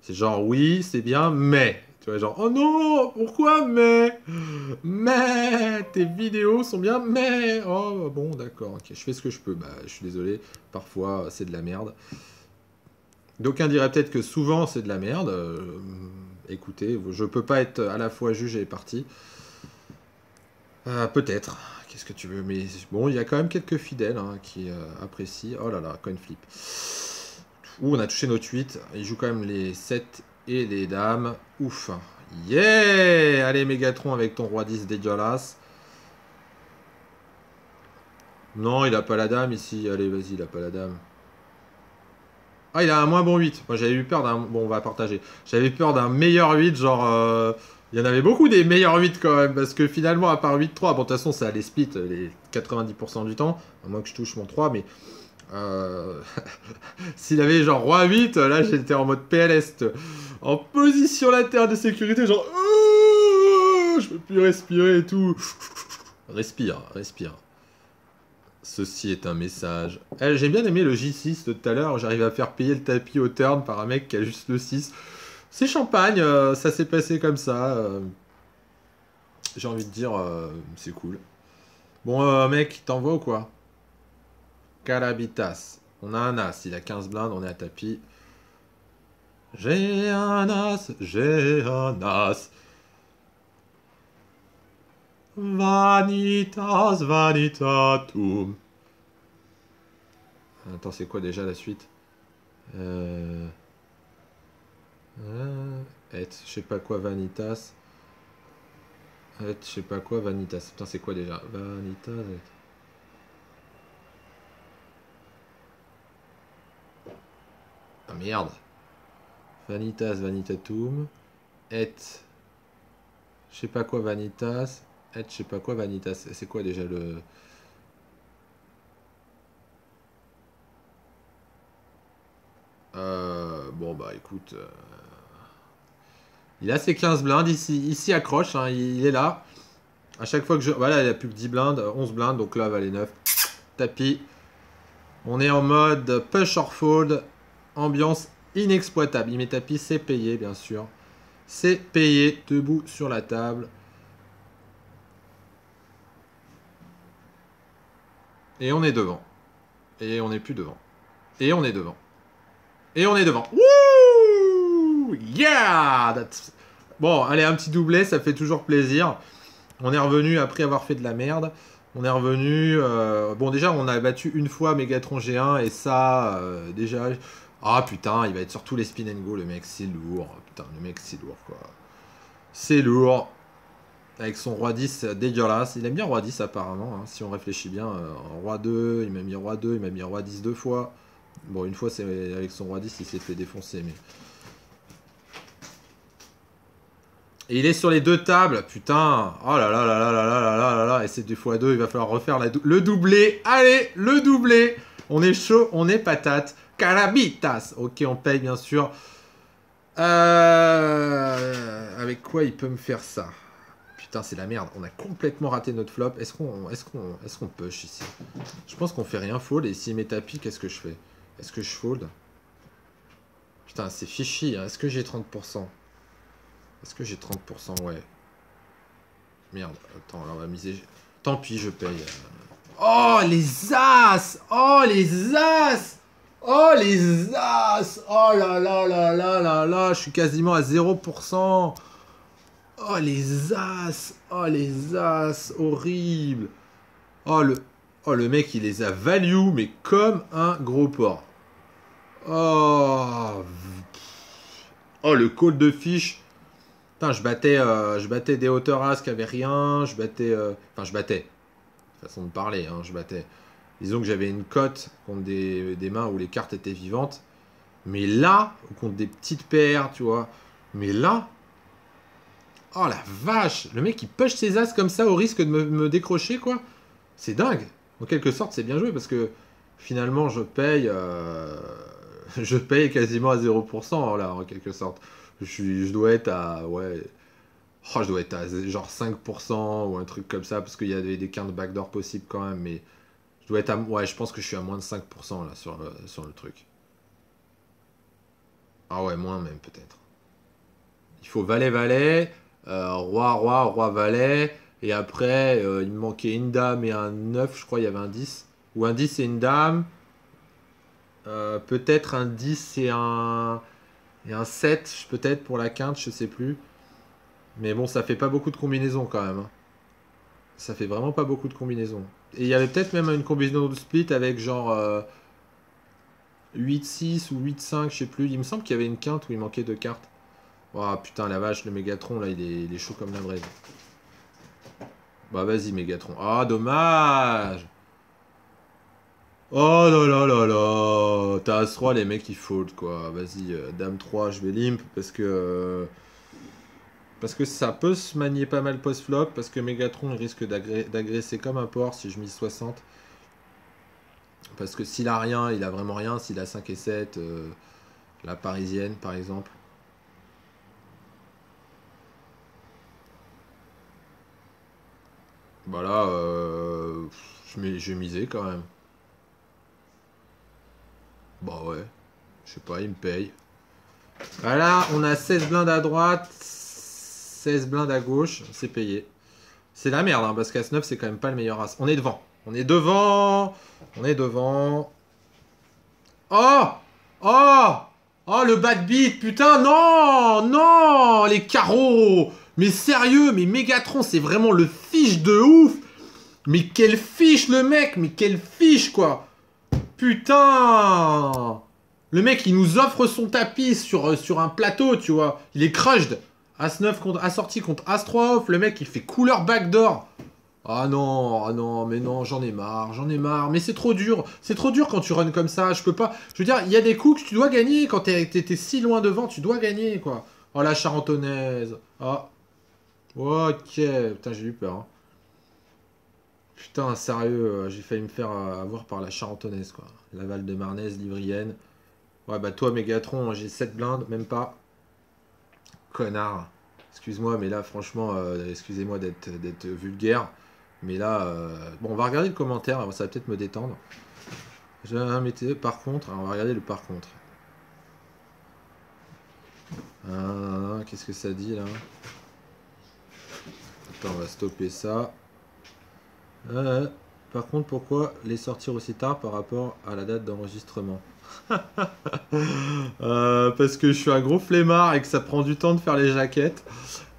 C'est genre, oui, c'est bien, mais. Tu vois, genre, oh non, pourquoi, mais? Mais. Tes vidéos sont bien, mais. Oh, bon, d'accord, ok, je fais ce que je peux. Bah, je suis désolé. Parfois, c'est de la merde. D'aucuns diraient peut-être que souvent, c'est de la merde. Euh, écoutez, je peux pas être à la fois juge et parti. Euh, peut-être. Qu'est-ce que tu veux Mais bon, il y a quand même quelques fidèles hein, qui euh, apprécient. Oh là là, coin flip. Ouh, on a touché notre 8. Il joue quand même les 7 et les dames. Ouf. Yeah Allez, Megatron avec ton roi 10 dégueulasse. Non, il a pas la dame ici. Allez, vas-y, il a pas la dame. Ah, il a un moins bon 8. Moi, j'avais eu peur d'un... Bon, on va partager. J'avais peur d'un meilleur 8, genre... Euh, il y en avait beaucoup des meilleurs 8 quand même, parce que finalement, à part 8-3, bon, de toute façon, ça allait split les 90% du temps, à moins que je touche mon 3, mais... Euh... (laughs) S'il avait genre roi 8, là j'étais en mode PLS, en position latérale de sécurité, genre... Je peux plus respirer et tout. Respire, respire. Ceci est un message. Eh, j'ai bien aimé le J6 de tout à l'heure. J'arrive à faire payer le tapis au turn par un mec qui a juste le 6. C'est champagne, euh, ça s'est passé comme ça. Euh. J'ai envie de dire, euh, c'est cool. Bon, mec, t'envoies ou quoi? Calabitas. On a un as, il a 15 blindes, on est à tapis. J'ai un as, j'ai un as. Vanitas vanitatum. Attends, c'est quoi déjà la suite euh... euh et, je sais pas quoi, vanitas. Et, je sais pas quoi, vanitas. Putain, c'est quoi déjà Vanitas. Ah merde. Vanitas, vanitatum. Et. Je sais pas quoi, vanitas je sais pas quoi, Vanitas. C'est quoi déjà le... Euh, bon bah écoute... Euh, il a ses 15 blindes, ici, ici accroche, hein, il, est là. À chaque fois que je... Voilà, il a plus que 10 blindes, 11 blindes, donc là, va les 9. Tapis. On est en mode push or fold, ambiance inexploitable. Il met tapis, c'est payé, bien sûr. C'est payé, debout sur la table. Et on est devant. Et on n'est plus devant. Et on est devant. Et on est devant. Wouh Yeah Bon, allez, un petit doublé, ça fait toujours plaisir. On est revenu après avoir fait de la merde. On est revenu. Euh, bon, déjà, on a battu une fois Megatron G1 et ça, euh, déjà. Ah putain, il va être sur tous les spin and go, le mec, c'est lourd. Putain, le mec, c'est lourd quoi. C'est lourd. Avec son roi 10 dégueulasse. Il aime bien roi 10 apparemment, hein, si on réfléchit bien. Euh, roi 2, il m'a mis roi 2, il m'a mis roi 10 deux fois. Bon, une fois, c'est avec son roi 10, il s'est fait défoncer, mais. Et il est sur les deux tables, putain. Oh là là là là là là là là là là. Et c'est deux fois deux, il va falloir refaire le doublé. Allez, le doublé. On est chaud, on est patate. Carabitas. Ok, on paye bien sûr. Euh... Avec quoi il peut me faire ça? Putain, c'est la merde. On a complètement raté notre flop. Est-ce qu'on est qu'on est qu'on push ici? Je pense qu'on fait rien fold. Et s'il met tapis, qu'est-ce que je fais? Est-ce que je fold? Putain, c'est fichi. Hein. Est-ce que j'ai 30% est-ce que j'ai 30% Ouais. Merde, attends, on va miser. Tant pis, je paye. Oh, les as Oh, les as Oh, les as Oh là là là là là là Je suis quasiment à 0%. Oh, les as Oh, les as Horrible Oh, le... Oh, le mec, il les a value, mais comme un gros porc. Oh Oh, le call de fiche Putain, je battais, euh, je battais des hauteurs as qui avaient rien, je battais... Euh, enfin, je battais. Façon de parler, hein, je battais. Disons que j'avais une cote contre des, mains où les cartes étaient vivantes. Mais là, contre des petites paires, tu vois. Mais là... Oh la vache Le mec, il push ses as comme ça au risque de me, décrocher, quoi. C'est dingue En quelque sorte, c'est bien joué parce que finalement, je paye... Euh, (laughs) je paye quasiment à 0%, là, en quelque sorte. Je, dois être à. Ouais. Oh, je dois être à genre 5% ou un truc comme ça, parce qu'il y a des, de backdoor possibles quand même, mais je dois être à. Ouais, je pense que je suis à moins de 5% là sur le, sur le truc. Ah ouais, moins même peut-être. Il faut valet-valet, roi, roi, roi, valet, et après euh, il me manquait une dame et un 9, je crois, il y avait un 10. Ou un 10 et une dame. Euh, peut-être un 10 et un. Et un 7 peut-être pour la quinte, je sais plus. Mais bon, ça fait pas beaucoup de combinaisons quand même. Hein. Ça fait vraiment pas beaucoup de combinaisons. Et il y avait peut-être même une combinaison de split avec genre 8-6 euh, ou 8-5, je sais plus. Il me semble qu'il y avait une quinte où il manquait deux cartes. Oh putain, la vache, le Mégatron là, il est, il est chaud comme la braise. Bah vas-y, Mégatron. Ah, dommage Oh là là là là T'as As-3, les mecs ils fold quoi. Vas-y, euh, Dame 3, je vais limp parce que. Euh, parce que ça peut se manier pas mal post-flop. Parce que Megatron il risque d'agresser comme un porc si je mise 60. Parce que s'il a rien, il a vraiment rien. S'il a 5 et 7, euh, la parisienne par exemple. Bah je, je vais quand même. Bah ouais. Je sais pas, il me paye. Voilà, on a 16 blindes à droite, 16 blindes à gauche, c'est payé. C'est la merde, hein, parce qu'As 9, c'est quand même pas le meilleur As. On est devant. On est devant. On est devant. Oh Oh Oh, le backbeat, putain, non Non Les carreaux Mais sérieux, mais Megatron, c'est vraiment le fiche de ouf Mais quelle fiche, le mec Mais quelle fiche, quoi Putain Le mec, il nous offre son tapis sur, euh, un plateau, tu vois. Il est crushed. As-9 contre As-sorti contre As-3 off. Le mec, il fait couleur backdoor. Ah non, ah non, mais non, j'en ai marre, j'en ai marre. Mais c'est trop dur. C'est trop dur quand tu runs comme ça. Je peux pas... Je veux dire, il y a des coups que tu dois gagner. Quand t'es si loin devant, tu dois gagner, quoi. Oh, la charentonnaise. Ah. Ok. Putain, j'ai eu peur. Hein. Putain, sérieux, euh, j'ai failli me faire euh, avoir par la charentonnaise, quoi. La Val de Marnaise, Livrienne. Ouais, bah toi, Mégatron, j'ai 7 blindes, même pas. Connard. Excuse-moi, mais là, franchement, euh, excusez-moi d'être vulgaire. Mais là, bon, on va regarder le commentaire, ça va peut-être me détendre. Vais par contre, on va regarder le par contre. Ah, Qu'est-ce que ça dit là? On va stopper ça. Euh, par contre, pourquoi les sortir aussi tard par rapport à la date d'enregistrement (laughs) Euh, Parce que je suis un gros flemmard et que ça prend du temps de faire les jaquettes.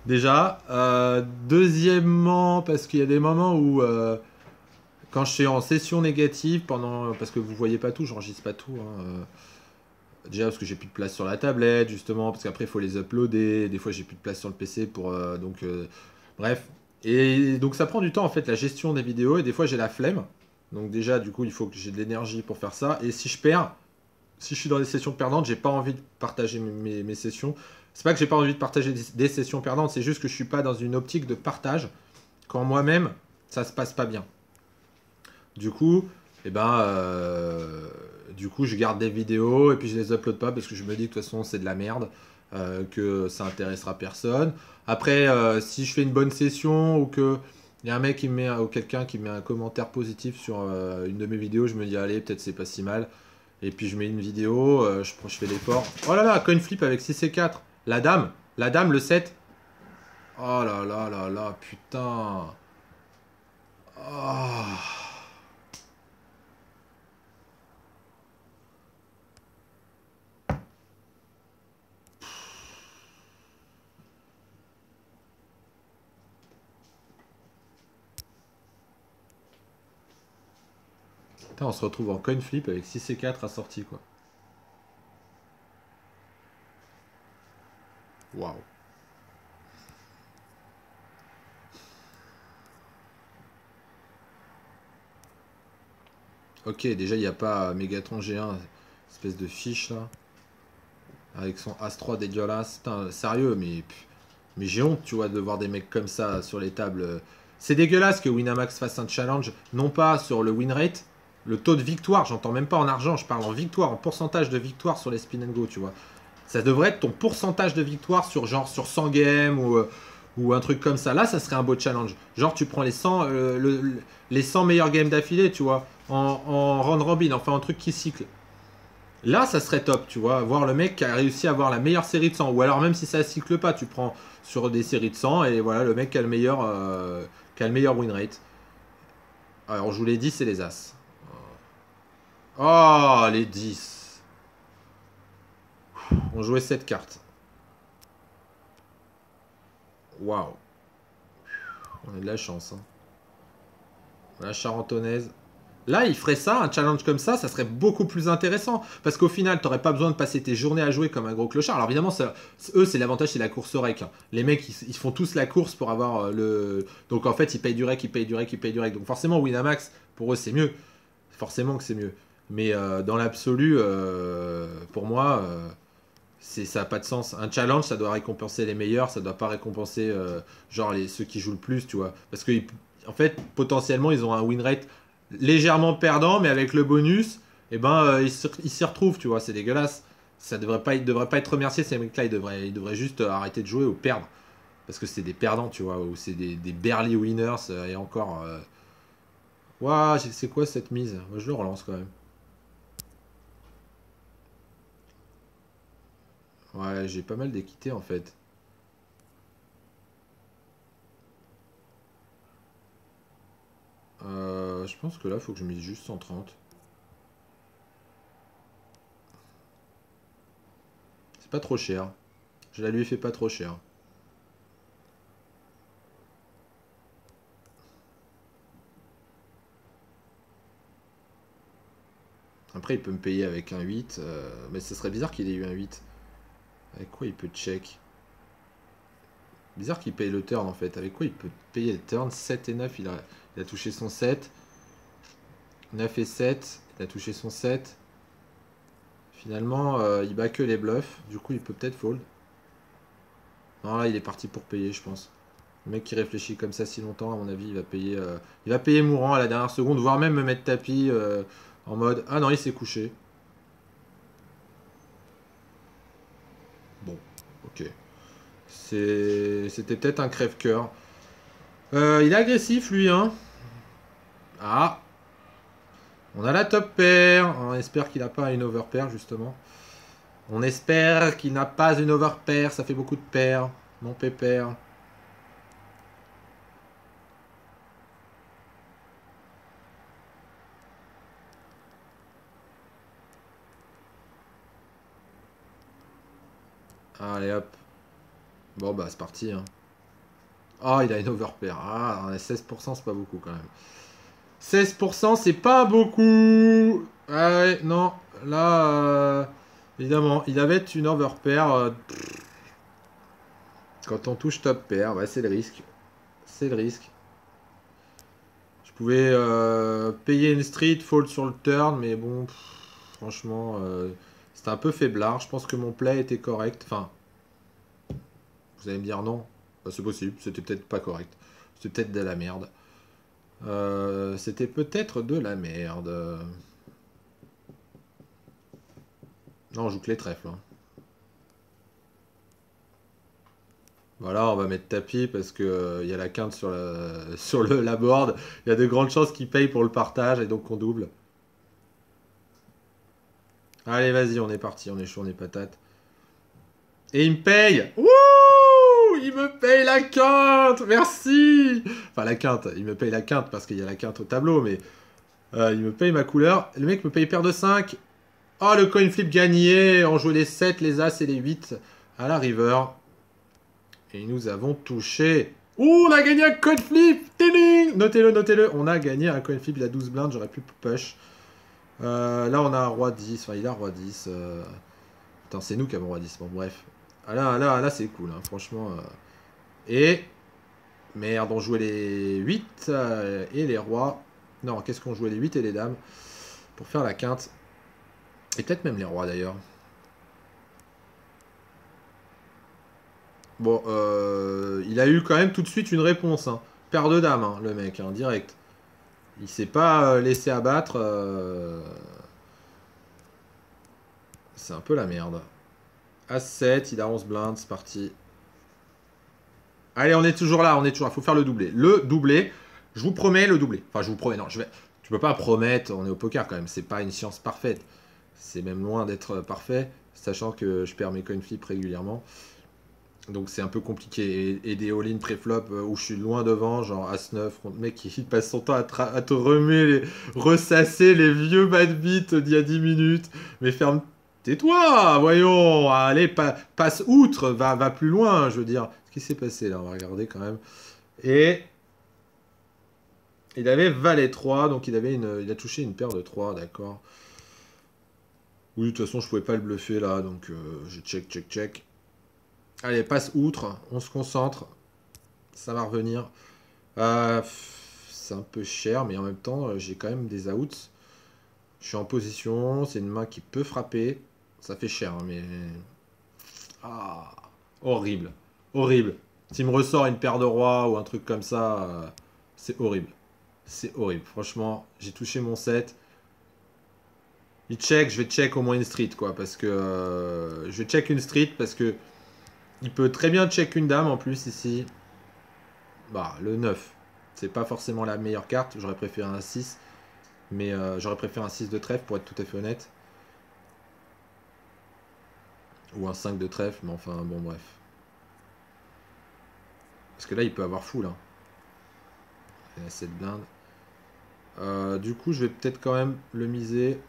Déjà. Euh, deuxièmement, parce qu'il y a des moments où, quand je suis en session négative, pendant, parce que vous voyez pas tout, j'enregistre pas tout. hein, Déjà parce que j'ai plus de place sur la tablette, justement, parce qu'après il faut les uploader. Des fois j'ai plus de place sur le PC pour. donc, bref. Et donc ça prend du temps en fait, la gestion des vidéos. Et des fois j'ai la flemme. Donc, déjà, du coup, il faut que j'ai de l'énergie pour faire ça. Et si je perds, si je suis dans des sessions perdantes, j'ai pas envie de partager mes, sessions. C'est pas que j'ai pas envie de partager des, des sessions perdantes, c'est juste que je suis pas dans une optique de partage quand moi-même ça se passe pas bien. Du coup, eh ben, euh, du coup, je garde des vidéos et puis je les upload pas parce que je me dis que de toute façon c'est de la merde, euh, que ça intéressera personne. Après, euh, si je fais une bonne session ou que il y a un mec qui me met ou quelqu'un qui met un commentaire positif sur euh, une de mes vidéos, je me dis allez peut-être c'est pas si mal. Et puis je mets une vidéo, je, je fais l'effort. Oh là là, coin flip avec 6 et 4. La dame, la dame, le 7. Oh là là là là, putain. Oh. On se retrouve en coin flip avec 6 et 4 assortis quoi. Waouh. Ok, déjà il n'y a pas Megatron G1, espèce de fiche là. Avec son As-3 dégueulasse. Putain, sérieux, mais, mais j'ai honte, tu vois, de voir des mecs comme ça sur les tables. C'est dégueulasse que Winamax fasse un challenge, non pas sur le win rate, le taux de victoire, j'entends même pas en argent, je parle en victoire, en pourcentage de victoire sur les spin and go, tu vois. Ça devrait être ton pourcentage de victoire sur genre sur 100 games ou, euh, ou un truc comme ça. Là, ça serait un beau challenge. Genre, tu prends les 100, euh, le- le- les 100 meilleurs games d'affilée, tu vois, en, en round enfin un truc qui cycle. Là, ça serait top, tu vois, voir le mec qui a réussi à avoir la meilleure série de 100. Ou alors, même si ça cycle pas, tu prends sur des séries de 100 et voilà, le mec qui a le meilleur, euh, qui a le meilleur win rate. Alors, je vous l'ai dit, c'est les As. Oh, les 10. On jouait cette carte. Waouh. On a de la chance. Hein. La charentonnaise. Là, il ferait ça, un challenge comme ça, ça serait beaucoup plus intéressant. Parce qu'au final, t'aurais pas besoin de passer tes journées à jouer comme un gros clochard. Alors évidemment, eux, c'est l'avantage, c'est la course au rec. hein. Les mecs, ils, ils font tous la course pour avoir euh, le... Donc en fait, ils payent du rec, ils payent du rec, ils payent du rec. Donc forcément, Winamax, pour eux, c'est mieux. Forcément que c'est mieux. Mais euh, dans l'absolu, euh, pour moi, euh, ça n'a pas de sens. Un challenge, ça doit récompenser les meilleurs, ça doit pas récompenser genre les, ceux qui jouent le plus, tu vois. Parce que en fait, potentiellement, ils ont un win rate légèrement perdant, mais avec le bonus, eh ben, ils s'y retrouvent, tu vois. C'est dégueulasse. Ça devrait pas, devraient pas être remerciés ces mecs-là. Ils devraient, ils devraient juste arrêter de jouer ou perdre. Parce que c'est des perdants, tu vois, ou c'est des, des barely winners et encore. J'ai- c'est quoi cette mise? Moi, je le relance quand même. Ouais, j'ai pas mal d'équité en fait. Euh, je pense que là, faut que je mise juste 130. C'est pas trop cher. Je la lui ai fait pas trop cher. Après, il peut me payer avec un 8. euh, mais ce serait bizarre qu'il ait eu un 8. Avec quoi il peut check? Bizarre qu'il paye le turn en fait. Avec quoi il peut payer le turn? 7 et 9, il a, touché son 7. 9 et 7, il a touché son 7. Finalement, euh, il bat que les bluffs. Du coup, il peut peut-être fold. Non, là, il est parti pour payer, je pense. Le mec qui réfléchit comme ça si longtemps, à mon avis, il va payer, euh, il va payer mourant à la dernière seconde, voire même me mettre tapis euh, en mode Ah non, il s'est couché. Bon, C'était peut-être un crève-cœur. Euh, il est agressif, lui, hein. Ah. On a la top pair. On espère qu'il n'a pas une over pair, justement. On espère qu'il n'a pas une overpair. Ça fait beaucoup de paires. Mon pépère. Allez hop. Bon bah c'est parti. Hein. Oh il a une overpair. Ah 16% c'est pas beaucoup quand même. 16% c'est pas beaucoup. Ah non. Là euh, évidemment il avait une overpair. Euh, quand on touche top pair, c'est le risque. C'est le risque. Je pouvais euh, payer une street, fold sur le turn, mais bon, franchement, c'était un peu faiblard. Je pense que mon play était correct. Enfin, vous allez me dire non. Bah, c'est possible, c'était peut-être pas correct. C'était peut-être de la merde. Euh, c'était peut-être de la merde. Non, on joue que les trèfles. Hein. Voilà, on va mettre tapis parce que il euh, y a la quinte sur la, (laughs) sur le, la board. Il y a de grandes chances qu'il paye pour le partage et donc qu'on double. Allez, vas-y, on est parti, on est chaud, on est patate. Et il me paye Wouh Il me paye la quinte Merci Enfin, la quinte, il me paye la quinte parce qu'il y a la quinte au tableau, mais euh, il me paye ma couleur. Le mec me paye paire de 5. Oh, le coin flip gagné On joue les 7, les As et les 8 à la river. Et nous avons touché... Ouh, on a gagné un coin flip Notez-le, notez-le. On a gagné un coin flip, il a 12 blindes, j'aurais pu push. Euh, là, on a un roi 10. Enfin, il a un roi 10. Euh... Putain, c'est nous qui avons roi 10. Bon, bref. Ah, là, là, là, c'est cool, hein, franchement. Euh. Et... Merde, on jouait les 8 euh, et les rois. Non, qu'est-ce qu'on jouait les 8 et les dames Pour faire la quinte. Et peut-être même les rois, d'ailleurs. Bon, euh, il a eu quand même tout de suite une réponse. Hein. Paire de dames, hein, le mec, hein, direct. Il s'est pas laissé abattre. C'est un peu la merde. A7, il a 11 blindes, c'est parti. Allez, on est toujours là, on est toujours là. Faut faire le doublé. Le doublé, je vous promets le doublé. Enfin, je vous promets, non, je vais... Tu peux pas promettre, on est au poker quand même. C'est pas une science parfaite. C'est même loin d'être parfait, sachant que je perds mes coin flip régulièrement. Donc c'est un peu compliqué. Et, des all-in pré-flop euh, où je suis loin devant, genre As-9, mec qui (laughs) passe son temps à, te remuer, ressasser les vieux bad beats d'il y a 10 minutes. Mais ferme, tais-toi, voyons, allez, passe outre, va, plus loin, je veux dire. Ce qui s'est passé là, on va regarder quand même. Et il avait valet 3, donc il, avait il a touché une paire de 3, d'accord. Oui, de toute façon, je pouvais pas le bluffer là, donc euh, je check, check, check. Allez, passe outre, on se concentre. Ça va revenir. Euh, c'est un peu cher, mais en même temps, euh, j'ai quand même des outs. Je suis en position, c'est une main qui peut frapper. Ça fait cher, hein, mais... Ah, horrible. Horrible. S'il me ressort une paire de rois ou un truc comme ça, euh, c'est horrible. C'est horrible. Franchement, j'ai touché mon set. Il check, je vais check au moins une street, quoi. Parce que... je vais check une street parce que... Il peut très bien check une dame en plus ici. Bah, le 9. C'est pas forcément la meilleure carte. J'aurais préféré un 6. Mais euh, j'aurais préféré un 6 de trèfle pour être tout à fait honnête. Ou un 5 de trèfle, mais enfin, bon, bref. Parce que là, il peut avoir full. Hein. Il a 7 blindes. Euh, du coup, je vais peut-être quand même le miser.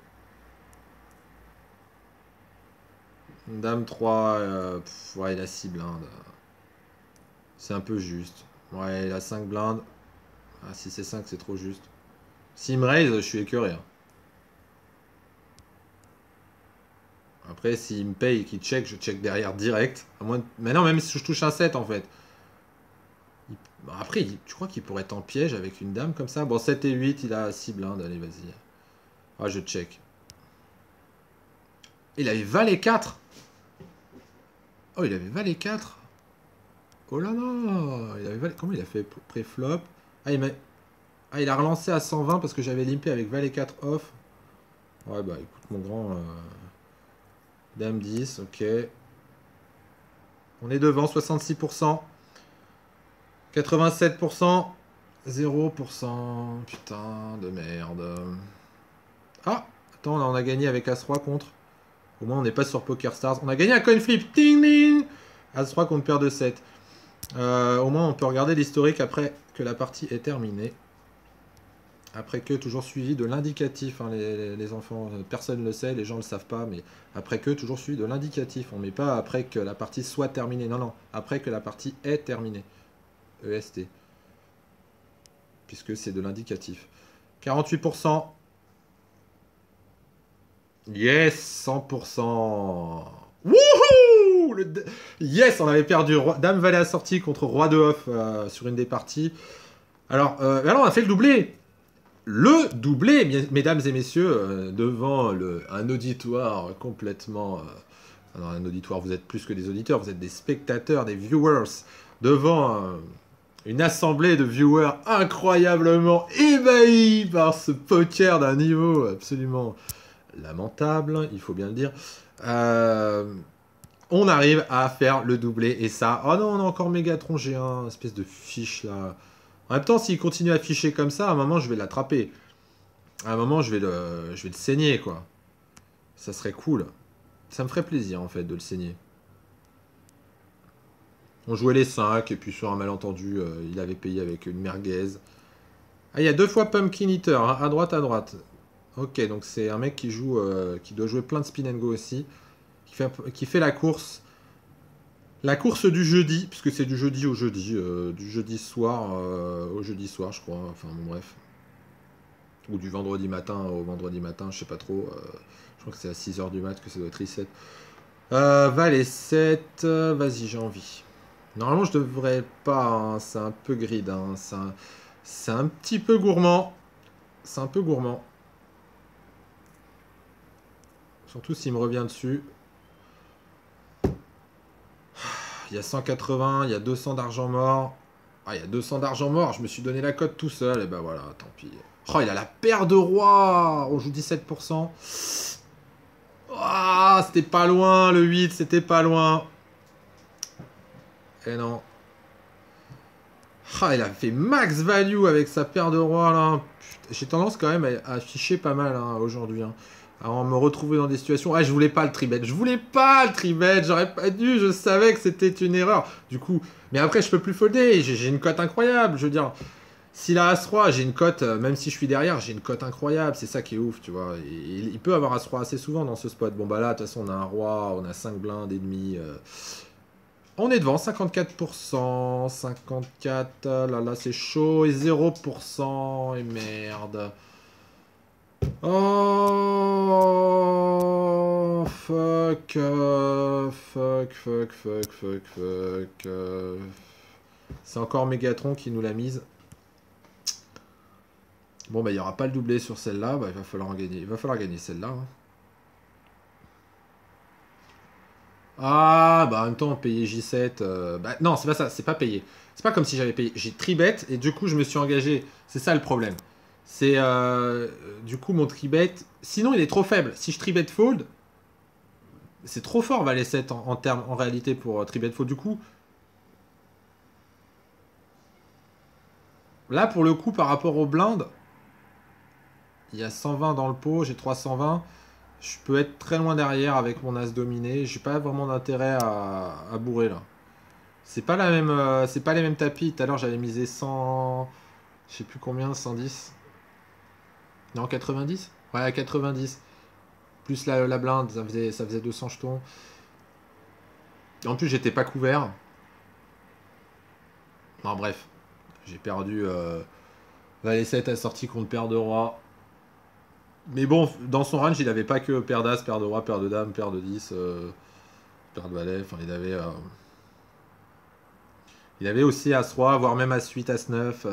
Dame 3, euh, ouais, il a 6 blindes. C'est un peu juste. Ouais, il a 5 blindes. Ah, si c'est 5, c'est trop juste. S'il me raise, je suis écœuré. Hein. Après, s'il me paye et qu'il check, je check derrière direct. Non, même si je touche un 7 en fait. Bah, après, tu crois qu'il pourrait être en piège avec une dame comme ça? Bon, 7 et 8, il a 6 blindes. Allez, vas-y. Ah, je check. Il avait valet 4 Oh, il avait valet 4 Oh là là il avait Comment il a fait pré-flop? Ah il, ah, il a relancé à 120 parce que j'avais limpé avec valet 4 off. Ouais, bah écoute, mon grand... Euh, dame 10, ok. On est devant, 66%. 87%. 0%. Putain de merde. Ah Attends, on a gagné avec As-3 contre. Au moins, on n'est pas sur Poker Stars. On a gagné un coin flip. Ting ding As-3 contre paire de 7. Euh, au moins, on peut regarder l'historique après que la partie est terminée. Après que, toujours suivi de l'indicatif, hein, les, enfants, personne ne le sait, les gens ne le savent pas, mais après que, toujours suivi de l'indicatif. On ne met pas après que la partie soit terminée, non, non, après que la partie est terminée. EST. Puisque c'est de l'indicatif. 48%. Yes, 100%. Wouhou Yes, on avait perdu. Dame Valet assorti contre Roi de Off euh, sur une des parties. Alors, euh, alors, on a fait le doublé le doublé, mesdames et messieurs, euh, devant un auditoire complètement... Euh, un auditoire, vous êtes plus que des auditeurs, vous êtes des spectateurs, des viewers, devant euh, une assemblée de viewers incroyablement ébahis par ce poker d'un niveau absolument lamentable, il faut bien le dire. on arrive à faire le doublé et ça... Oh non, on a encore Megatron G1, espèce de fiche là... En même temps, s'il continue à afficher comme ça, à un moment, je vais l'attraper. À un moment, je vais, le, saigner, quoi. Ça serait cool. Ça me ferait plaisir, en fait, de le saigner. On jouait les 5, et puis sur un malentendu, euh, il avait payé avec une merguez. Ah, il y a deux fois Pumpkin Eater, hein, à droite, à droite. Ok, donc c'est un mec qui joue, euh, qui doit jouer plein de spin and go aussi, qui fait la course la course du jeudi, puisque c'est du jeudi au jeudi, euh, du jeudi soir euh, au jeudi soir, je crois. Enfin, bon, bref. Ou du vendredi matin au vendredi matin, je sais pas trop. Euh, je crois que c'est à 6h du mat que ça doit être reset. Valet 7, vas-y, j'ai envie. Normalement, je devrais pas, hein, c'est un peu grid. Hein, c'est un petit peu gourmand. C'est un peu gourmand. Surtout s'il me revient dessus. Il y a 180, il y a 200 d'argent mort. Ah, il y a 200 d'argent mort, je me suis donné la cote tout seul, et ben voilà, tant pis. Oh, il a la paire de rois On joue 17%. Ah, c'était pas loin, le 8, c'était pas loin. Et non. Ah, il a fait max value avec sa paire de rois, là. J'ai tendance quand même à afficher pas mal hein, aujourd'hui. Hein. Alors, me retrouver dans des situations. Ah, je voulais pas le tribet. Je voulais pas le tribet. J'aurais pas dû. Je savais que c'était une erreur. Du coup, mais après, je peux plus folder. J'ai une cote incroyable. Je veux dire, s'il a As-3, j'ai une cote, euh, même si je suis derrière, j'ai une cote incroyable. C'est ça qui est ouf, tu vois. il, peut avoir As-3 assez souvent dans ce spot. Bon, bah là, de toute façon, on a un roi, on a 5 blindes et demi. Euh. On est devant, 54%, 54, là là c'est chaud, et 0%, et merde. Oh fuck, uh, fuck, fuck, fuck, fuck, fuck. Uh. C'est encore Megatron qui nous l'a mise. Bon bah il n'y aura pas le doublé sur celle-là, bah, il va falloir en gagner. Il va falloir gagner celle-là. Hein. Ah bah en même temps payer J7. Euh, bah, non c'est pas ça, c'est pas payé. C'est pas comme si j'avais payé. J'ai tribet et du coup je me suis engagé. C'est ça le problème. C'est euh, du coup mon tribet. Sinon, il est trop faible. Si je tribet fold, c'est trop fort valet 7 en, termes, en réalité pour euh, tribet fold. Du coup, là pour le coup, par rapport au blind, il y a 120 dans le pot, j'ai 320. Je peux être très loin derrière avec mon as dominé. J'ai pas vraiment d'intérêt à, bourrer là. C'est pas la même, euh, c'est pas les mêmes tapis. Tout à l'heure j'avais misé 100, je sais plus combien, 110. Non, 90 Ouais, 90. Plus la, blinde, ça faisait, ça faisait 200 jetons. en plus, j'étais pas couvert. Non, bref. J'ai perdu... Euh, Valet 7 a sorti contre paire de roi. Mais bon, dans son range, il avait pas que paire d'as, paire de roi, paire de dame, paire de 10, euh, paire de valet. Enfin, il avait... Euh, il avait aussi As-Roi, voire même As-8, As-9.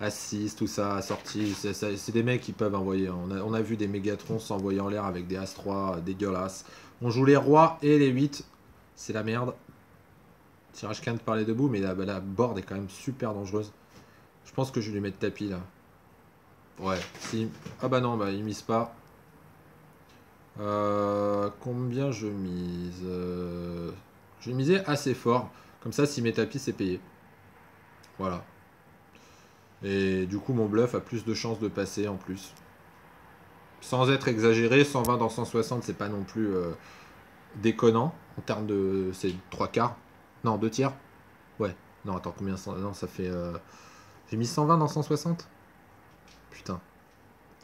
As-6, tout ça, sorti. C'est des mecs qui peuvent envoyer. On a, on a vu des Mégatrons s'envoyer en l'air avec des As-3 dégueulasses. On joue les rois et les 8. C'est la merde. Tirage quinte par les debout, mais la, la board est quand même super dangereuse. Je pense que je vais lui mettre tapis là. Ouais. Ah bah non, bah il mise pas. Euh, combien je mise euh, Je vais miser assez fort. Comme ça, si mes tapis, c'est payé. Voilà. Et du coup, mon bluff a plus de chances de passer en plus. sans être exagéré, 120 dans 160, c'est pas non plus euh, déconnant en termes de. C'est 3 quarts. Non, 2 tiers. Ouais. Non, attends, combien Non, ça fait. Euh, j'ai mis 120 dans 160 Putain.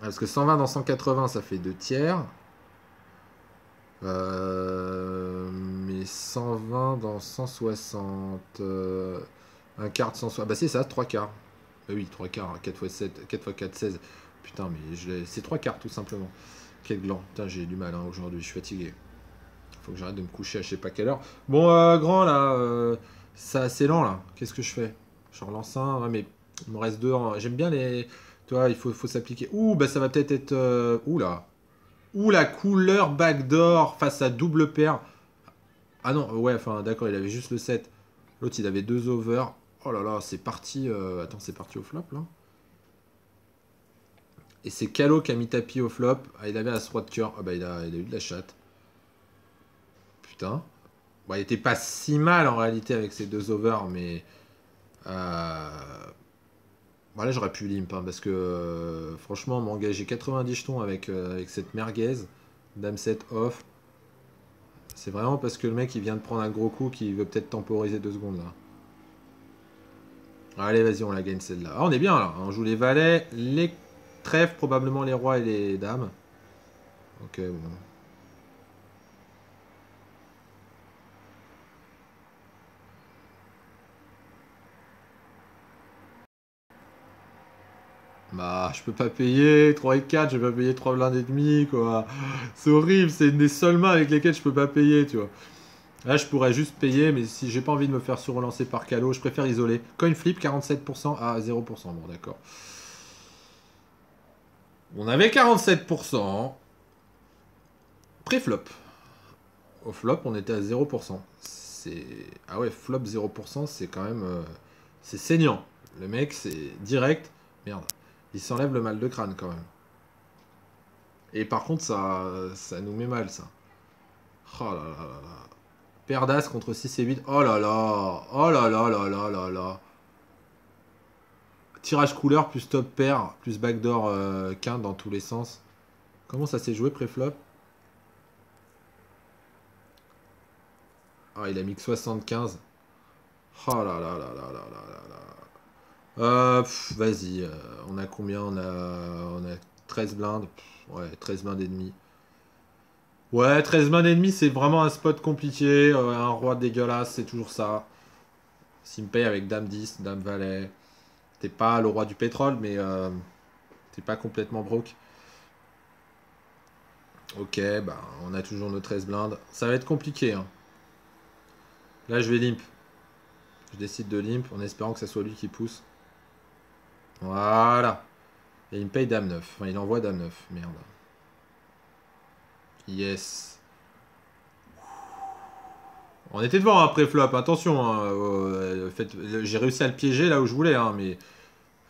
Ah, parce que 120 dans 180, ça fait 2 tiers. Euh, mais 120 dans 160. un quart de 160. Bah, c'est ça, 3 quarts. Bah oui, 3 quarts. 4 x 7. 4 x 4, 16. Putain, mais c'est 3 quarts tout simplement. Quel gland. Putain, j'ai du mal hein, aujourd'hui, je suis fatigué. Faut que j'arrête de me coucher à je sais pas quelle heure. Bon, euh, grand là, euh, c'est assez lent là. Qu'est-ce que je fais? Je relance un, mais il me reste deux. J'aime bien les. Toi, il faut, faut s'appliquer. Ouh, bah ça va peut-être être. Euh, ouh là. Ouh la couleur backdoor face à double paire. Ah non, ouais, enfin d'accord, il avait juste le 7. L'autre il avait deux over. Oh là là, c'est parti. Attends, c'est parti au flop là. Et c'est Calo qui a mis tapis au flop. Ah, il avait la 3 de cœur. Ah bah il a, eu de la chatte. Putain. Bon, il était pas si mal en réalité avec ces deux overs, mais... Euh... Bon, là j'aurais pu limp, hein, parce que euh, franchement m'engager 90 jetons avec, euh, avec cette merguez, dame 7 off, c'est vraiment parce que le mec il vient de prendre un gros coup qui veut peut-être temporiser deux secondes là. Allez vas-y on la gagne celle-là. Ah, on est bien là, on joue les valets, les trèfle probablement les rois et les dames. Ok, bon. Bah, je peux pas payer 3 et 4, je vais pas payer 3 blindes et demi, quoi. C'est horrible, c'est une des seules mains avec lesquelles je peux pas payer, tu vois. Là, je pourrais juste payer, mais si j'ai pas envie de me faire sur-relancer par Calo, je préfère isoler. Coin flip, 47% à 0%. Bon, d'accord. On avait 47%. Pré-flop. Au flop, on était à 0%. C'est... Ah ouais, flop 0%, c'est quand même... Euh, c'est saignant. Le mec, c'est direct. Merde. Il s'enlève le mal de crâne quand même. Et par contre, ça, ça nous met mal, ça. Oh là là là là. Père d'As contre 6 et 8. Oh là là. Oh là là là là là là. Tirage couleur plus top pair plus backdoor euh, dans tous les sens. Comment ça s'est joué pré-flop Ah, il a mis que 75. Oh là là là là là là là Euh, vas-y, euh, on a combien on a, on a 13 blindes. ouais, 13 blindes et demi. Ouais, 13 blindes et c'est vraiment un spot compliqué. Euh, un roi dégueulasse, c'est toujours ça. S'il me paye avec Dame 10, Dame Valet. T'es pas le roi du pétrole, mais euh, t'es pas complètement broke. Ok, bah on a toujours nos 13 blindes. Ça va être compliqué. Hein. Là, je vais limp. Je décide de limp en espérant que ce soit lui qui pousse. Voilà. Et il me paye dame 9. Enfin, il envoie dame 9. Merde. Yes. On était devant après flop. Attention. Hein, euh, J'ai réussi à le piéger là où je voulais. Hein, mais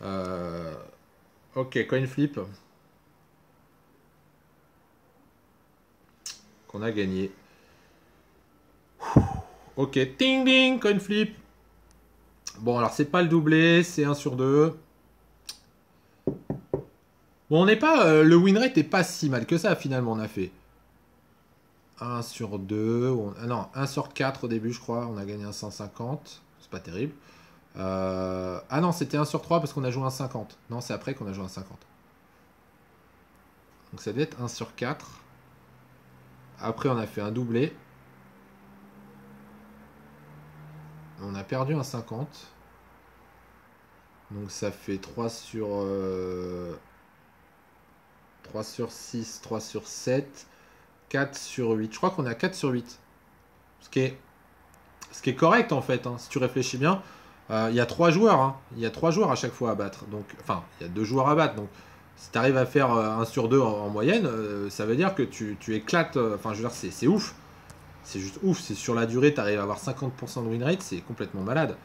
euh, ok, coin flip. Qu'on a gagné. Ok, ting ding, coin flip. Bon, alors c'est pas le doublé, c'est 1 sur 2. Bon, on n'est pas. Euh, le win rate est pas si mal que ça finalement, on a fait. 1 sur 2. ah non, 1 sur 4 au début, je crois. On a gagné un 150. C'est pas terrible. Euh, ah non, c'était 1 sur 3 parce qu'on a joué un 50. Non, c'est après qu'on a joué un 50. Donc ça devait être 1 sur 4. Après, on a fait un doublé. On a perdu un 50. Donc ça fait 3 sur... 3 euh, sur 6, 3 sur 7, 4 sur 8. Je crois qu'on a 4 sur 8. Ce qui est, ce qui est correct en fait, hein, si tu réfléchis bien. Euh, il y a trois joueurs, hein. il y a trois joueurs à chaque fois à battre. Donc, enfin, il y a deux joueurs à battre. Donc, si tu arrives à faire 1 euh, sur 2 en, moyenne, euh, ça veut dire que tu, éclates. Enfin, je veux dire, c'est ouf. C'est juste ouf. C'est sur la durée, tu arrives à avoir 50% de win rate, c'est complètement malade.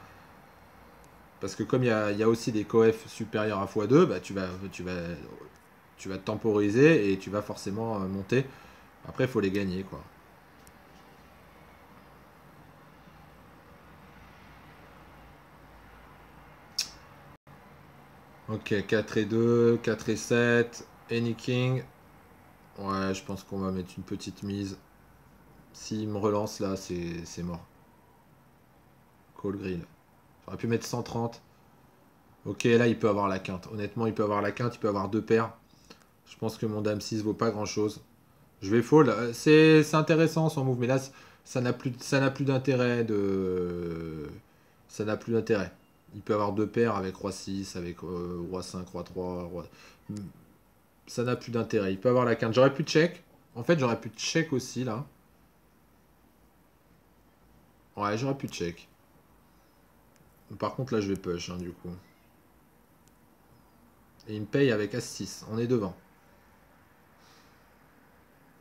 Parce que comme il y a, aussi des coef supérieurs à x2, bah, tu, vas, tu, vas, tu vas temporiser et tu vas forcément monter. Après, il faut les gagner, quoi. Ok, 4 et 2, 4 et 7, Any King. Ouais, je pense qu'on va mettre une petite mise. S'il me relance là, c'est mort. Call grill. J'aurais pu mettre 130. Ok, là, il peut avoir la quinte. Honnêtement, il peut avoir la quinte, il peut avoir deux paires. Je pense que mon dame 6 vaut pas grand chose. Je vais fold. C'est intéressant son move, mais là, ça n'a plus, d'intérêt. Ça n'a plus d'intérêt. Il peut avoir deux paires avec roi 6, avec euh, roi 5, roi 3. Roi... Ça n'a plus d'intérêt. Il peut avoir la quinte. J'aurais pu check. En fait, j'aurais pu check aussi là. Ouais, j'aurais pu check. Par contre, là, je vais push, hein, du coup. Et il me paye avec As-6. On est devant.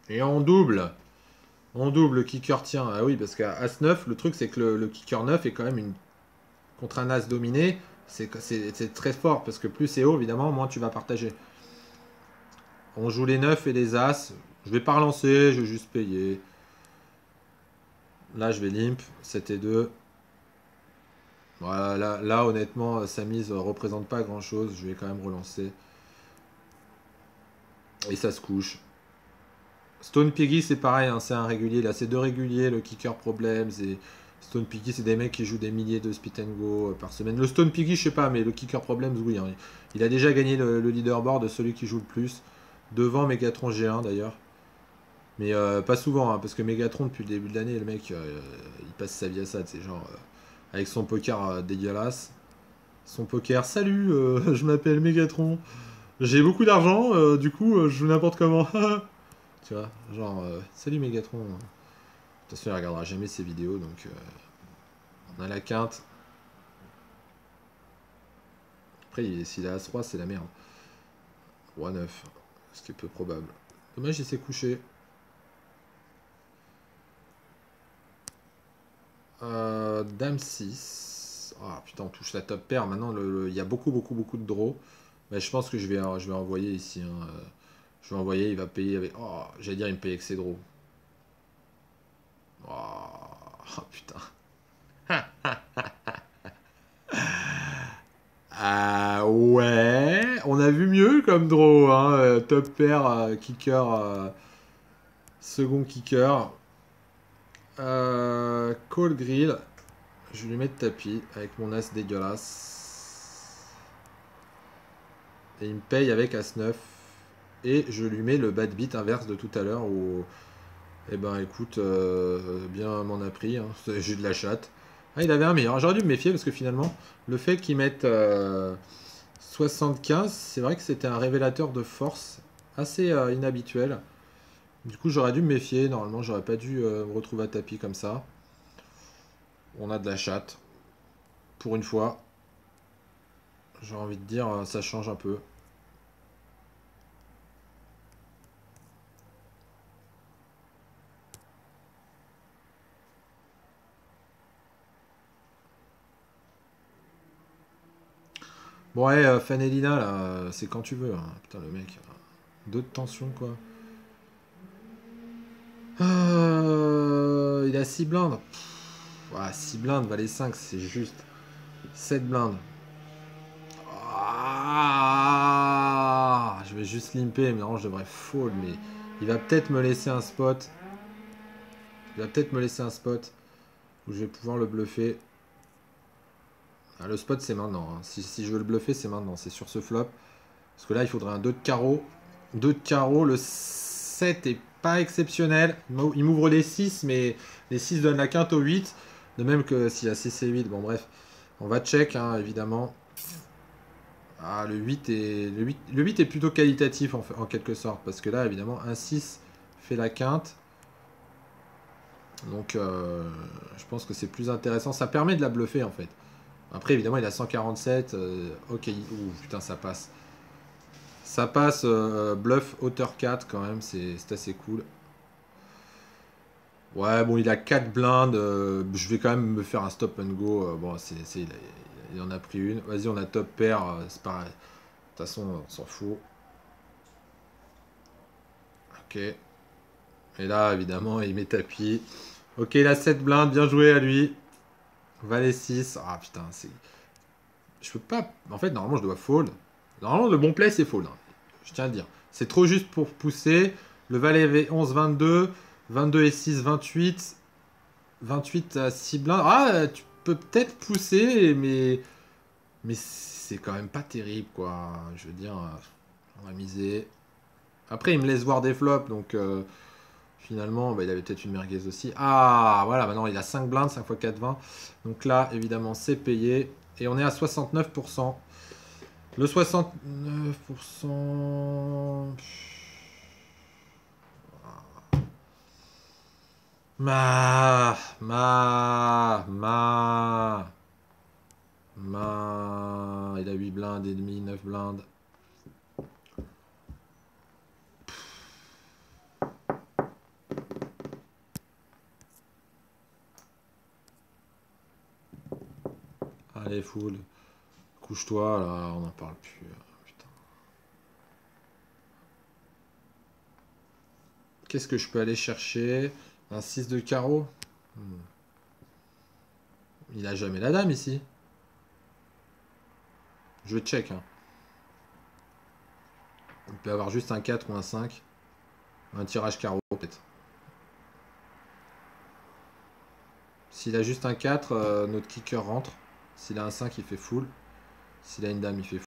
Et en double. En double, le kicker tient. Ah oui, parce qu'à As-9, le truc, c'est que le, kicker 9 est quand même une... Contre un As dominé, c'est très fort. Parce que plus c'est haut, évidemment, moins tu vas partager. On joue les 9 et les As. Je vais pas relancer, je vais juste payer. Là, je vais limp. 7 et 2. Voilà, là, là, honnêtement, sa mise représente pas grand chose. Je vais quand même relancer. Et ça se couche. Stone Piggy, c'est pareil, hein, c'est un régulier. Là, c'est deux réguliers, le kicker problème. Stone Piggy, c'est des mecs qui jouent des milliers de spit and go euh, par semaine. Le Stone Piggy, je sais pas, mais le kicker problème, oui. Hein. Il a déjà gagné le, leaderboard de celui qui joue le plus. Devant Megatron G1 d'ailleurs. Mais euh, pas souvent, hein, parce que Megatron, depuis le début de l'année, le mec, euh, il passe sa vie à ça. C'est genre, avec son poker dégueulasse. Son poker, salut, (laughs) je m'appelle Megatron. J'ai beaucoup d'argent, du coup, je joue n'importe comment. (laughs) Tu vois, genre, euh, salut Megatron. De toute façon, il regardera jamais ces vidéos, donc euh, on a la quinte. Après, s'il a As-3, c'est la merde. Roi 9, ce qui est peu probable. Dommage, il s'est couché. Euh, Dame 6. Ah putain, on touche la top paire. Maintenant, il y a beaucoup, beaucoup, beaucoup de draws. Mais je pense que je vais, je vais envoyer ici. Hein, je vais envoyer, il va payer avec. Oh, j'allais dire, il me paye avec ses draws. Oh, (laughs) putain. (laughs) ah ouais, on a vu mieux comme draw. Hein. Euh, top pair, euh, kicker, euh, second kicker. call grill. Je vais lui mettre tapis avec mon as dégueulasse. Et il me paye avec as 9 et je lui mets le bad beat inverse de tout à l'heure où, eh ben écoute, euh, bien m'en a pris, hein. j'ai de la chatte. Ah, il avait un meilleur. J'aurais dû me méfier parce que finalement, le fait qu'il mette 75, euh, c'est vrai que c'était un révélateur de force assez euh, inhabituel. Du coup, j'aurais dû me méfier. Normalement, j'aurais pas dû me retrouver à tapis comme ça. On a de la chatte. Pour une fois. J'ai envie de dire, ça change un peu. Bon, ouais, euh, Fanelina, là, c'est quand tu veux. Hein. Putain, le mec. Euh, deux de tension, quoi. Euh, il a 6 blindes. 6 blindes, valet 5, c'est juste. 7 blindes. Ah, je vais juste limper, mais non, je devrais fold, mais il va peut-être me laisser un spot. Il va peut-être me laisser un spot où je vais pouvoir le bluffer. Ah, le spot, c'est maintenant. Hein. Si, je veux le bluffer, c'est maintenant. C'est sur ce flop. Parce que là, il faudrait un 2 de carreau. 2 de carreau. Le 7 est pas exceptionnel. Il m'ouvre les 6, mais les 6 donnent la quinte au 8. De même que s'il y a 6 et 8. Bon, bref. On va check, hein, évidemment. Ah, le 8, est, le, 8, le 8 est plutôt qualitatif, en, en quelque sorte. Parce que là, évidemment, un 6 fait la quinte. Donc, euh, je pense que c'est plus intéressant. Ça permet de la bluffer, en fait. Après, évidemment, il a 147. Euh, ok, ouh, putain, ça passe. Ça passe euh, bluff hauteur 4 quand même, c'est assez cool. Ouais, bon, il a 4 blindes. Euh, je vais quand même me faire un stop and go. bon, c'est il, en a pris une. Vas-y, on a top pair. c'est pareil. De toute façon, on s'en fout. Ok. Et là, évidemment, il met tapis. Ok, il a 7 blindes. Bien joué à lui. Valet 6. Ah putain, c'est. Je peux pas. En fait, normalement, je dois fold. Normalement, le bon play, c'est fold. Hein. Je tiens à dire. C'est trop juste pour pousser. Le valet avait 11, 22. 22 et 6, 28. 28 à 6 blindes. Ah, tu peux peut-être pousser, mais... Mais c'est quand même pas terrible, quoi. Je veux dire, on va miser. Après, il me laisse voir des flops, donc... Euh, finalement, bah, il avait peut-être une merguez aussi. Ah, voilà, maintenant il a 5 blindes, 5 x 4, 20. Donc là, évidemment, c'est payé. Et on est à 69%. Le 69%... Ma, ma, ma, ma. Il a 8 blindes et demi, 9 blindes. Allez, full. Couche-toi, là, on n'en parle plus. Qu'est-ce que je peux aller chercher? Un 6 de carreau? Hmm. Il a jamais la dame ici. Je check. Hein. Il peut avoir juste un 4 ou un 5. Un tirage carreau peut-être. S'il a juste un 4, euh, notre kicker rentre. S'il a un 5, il fait full. S'il a une dame, il fait full.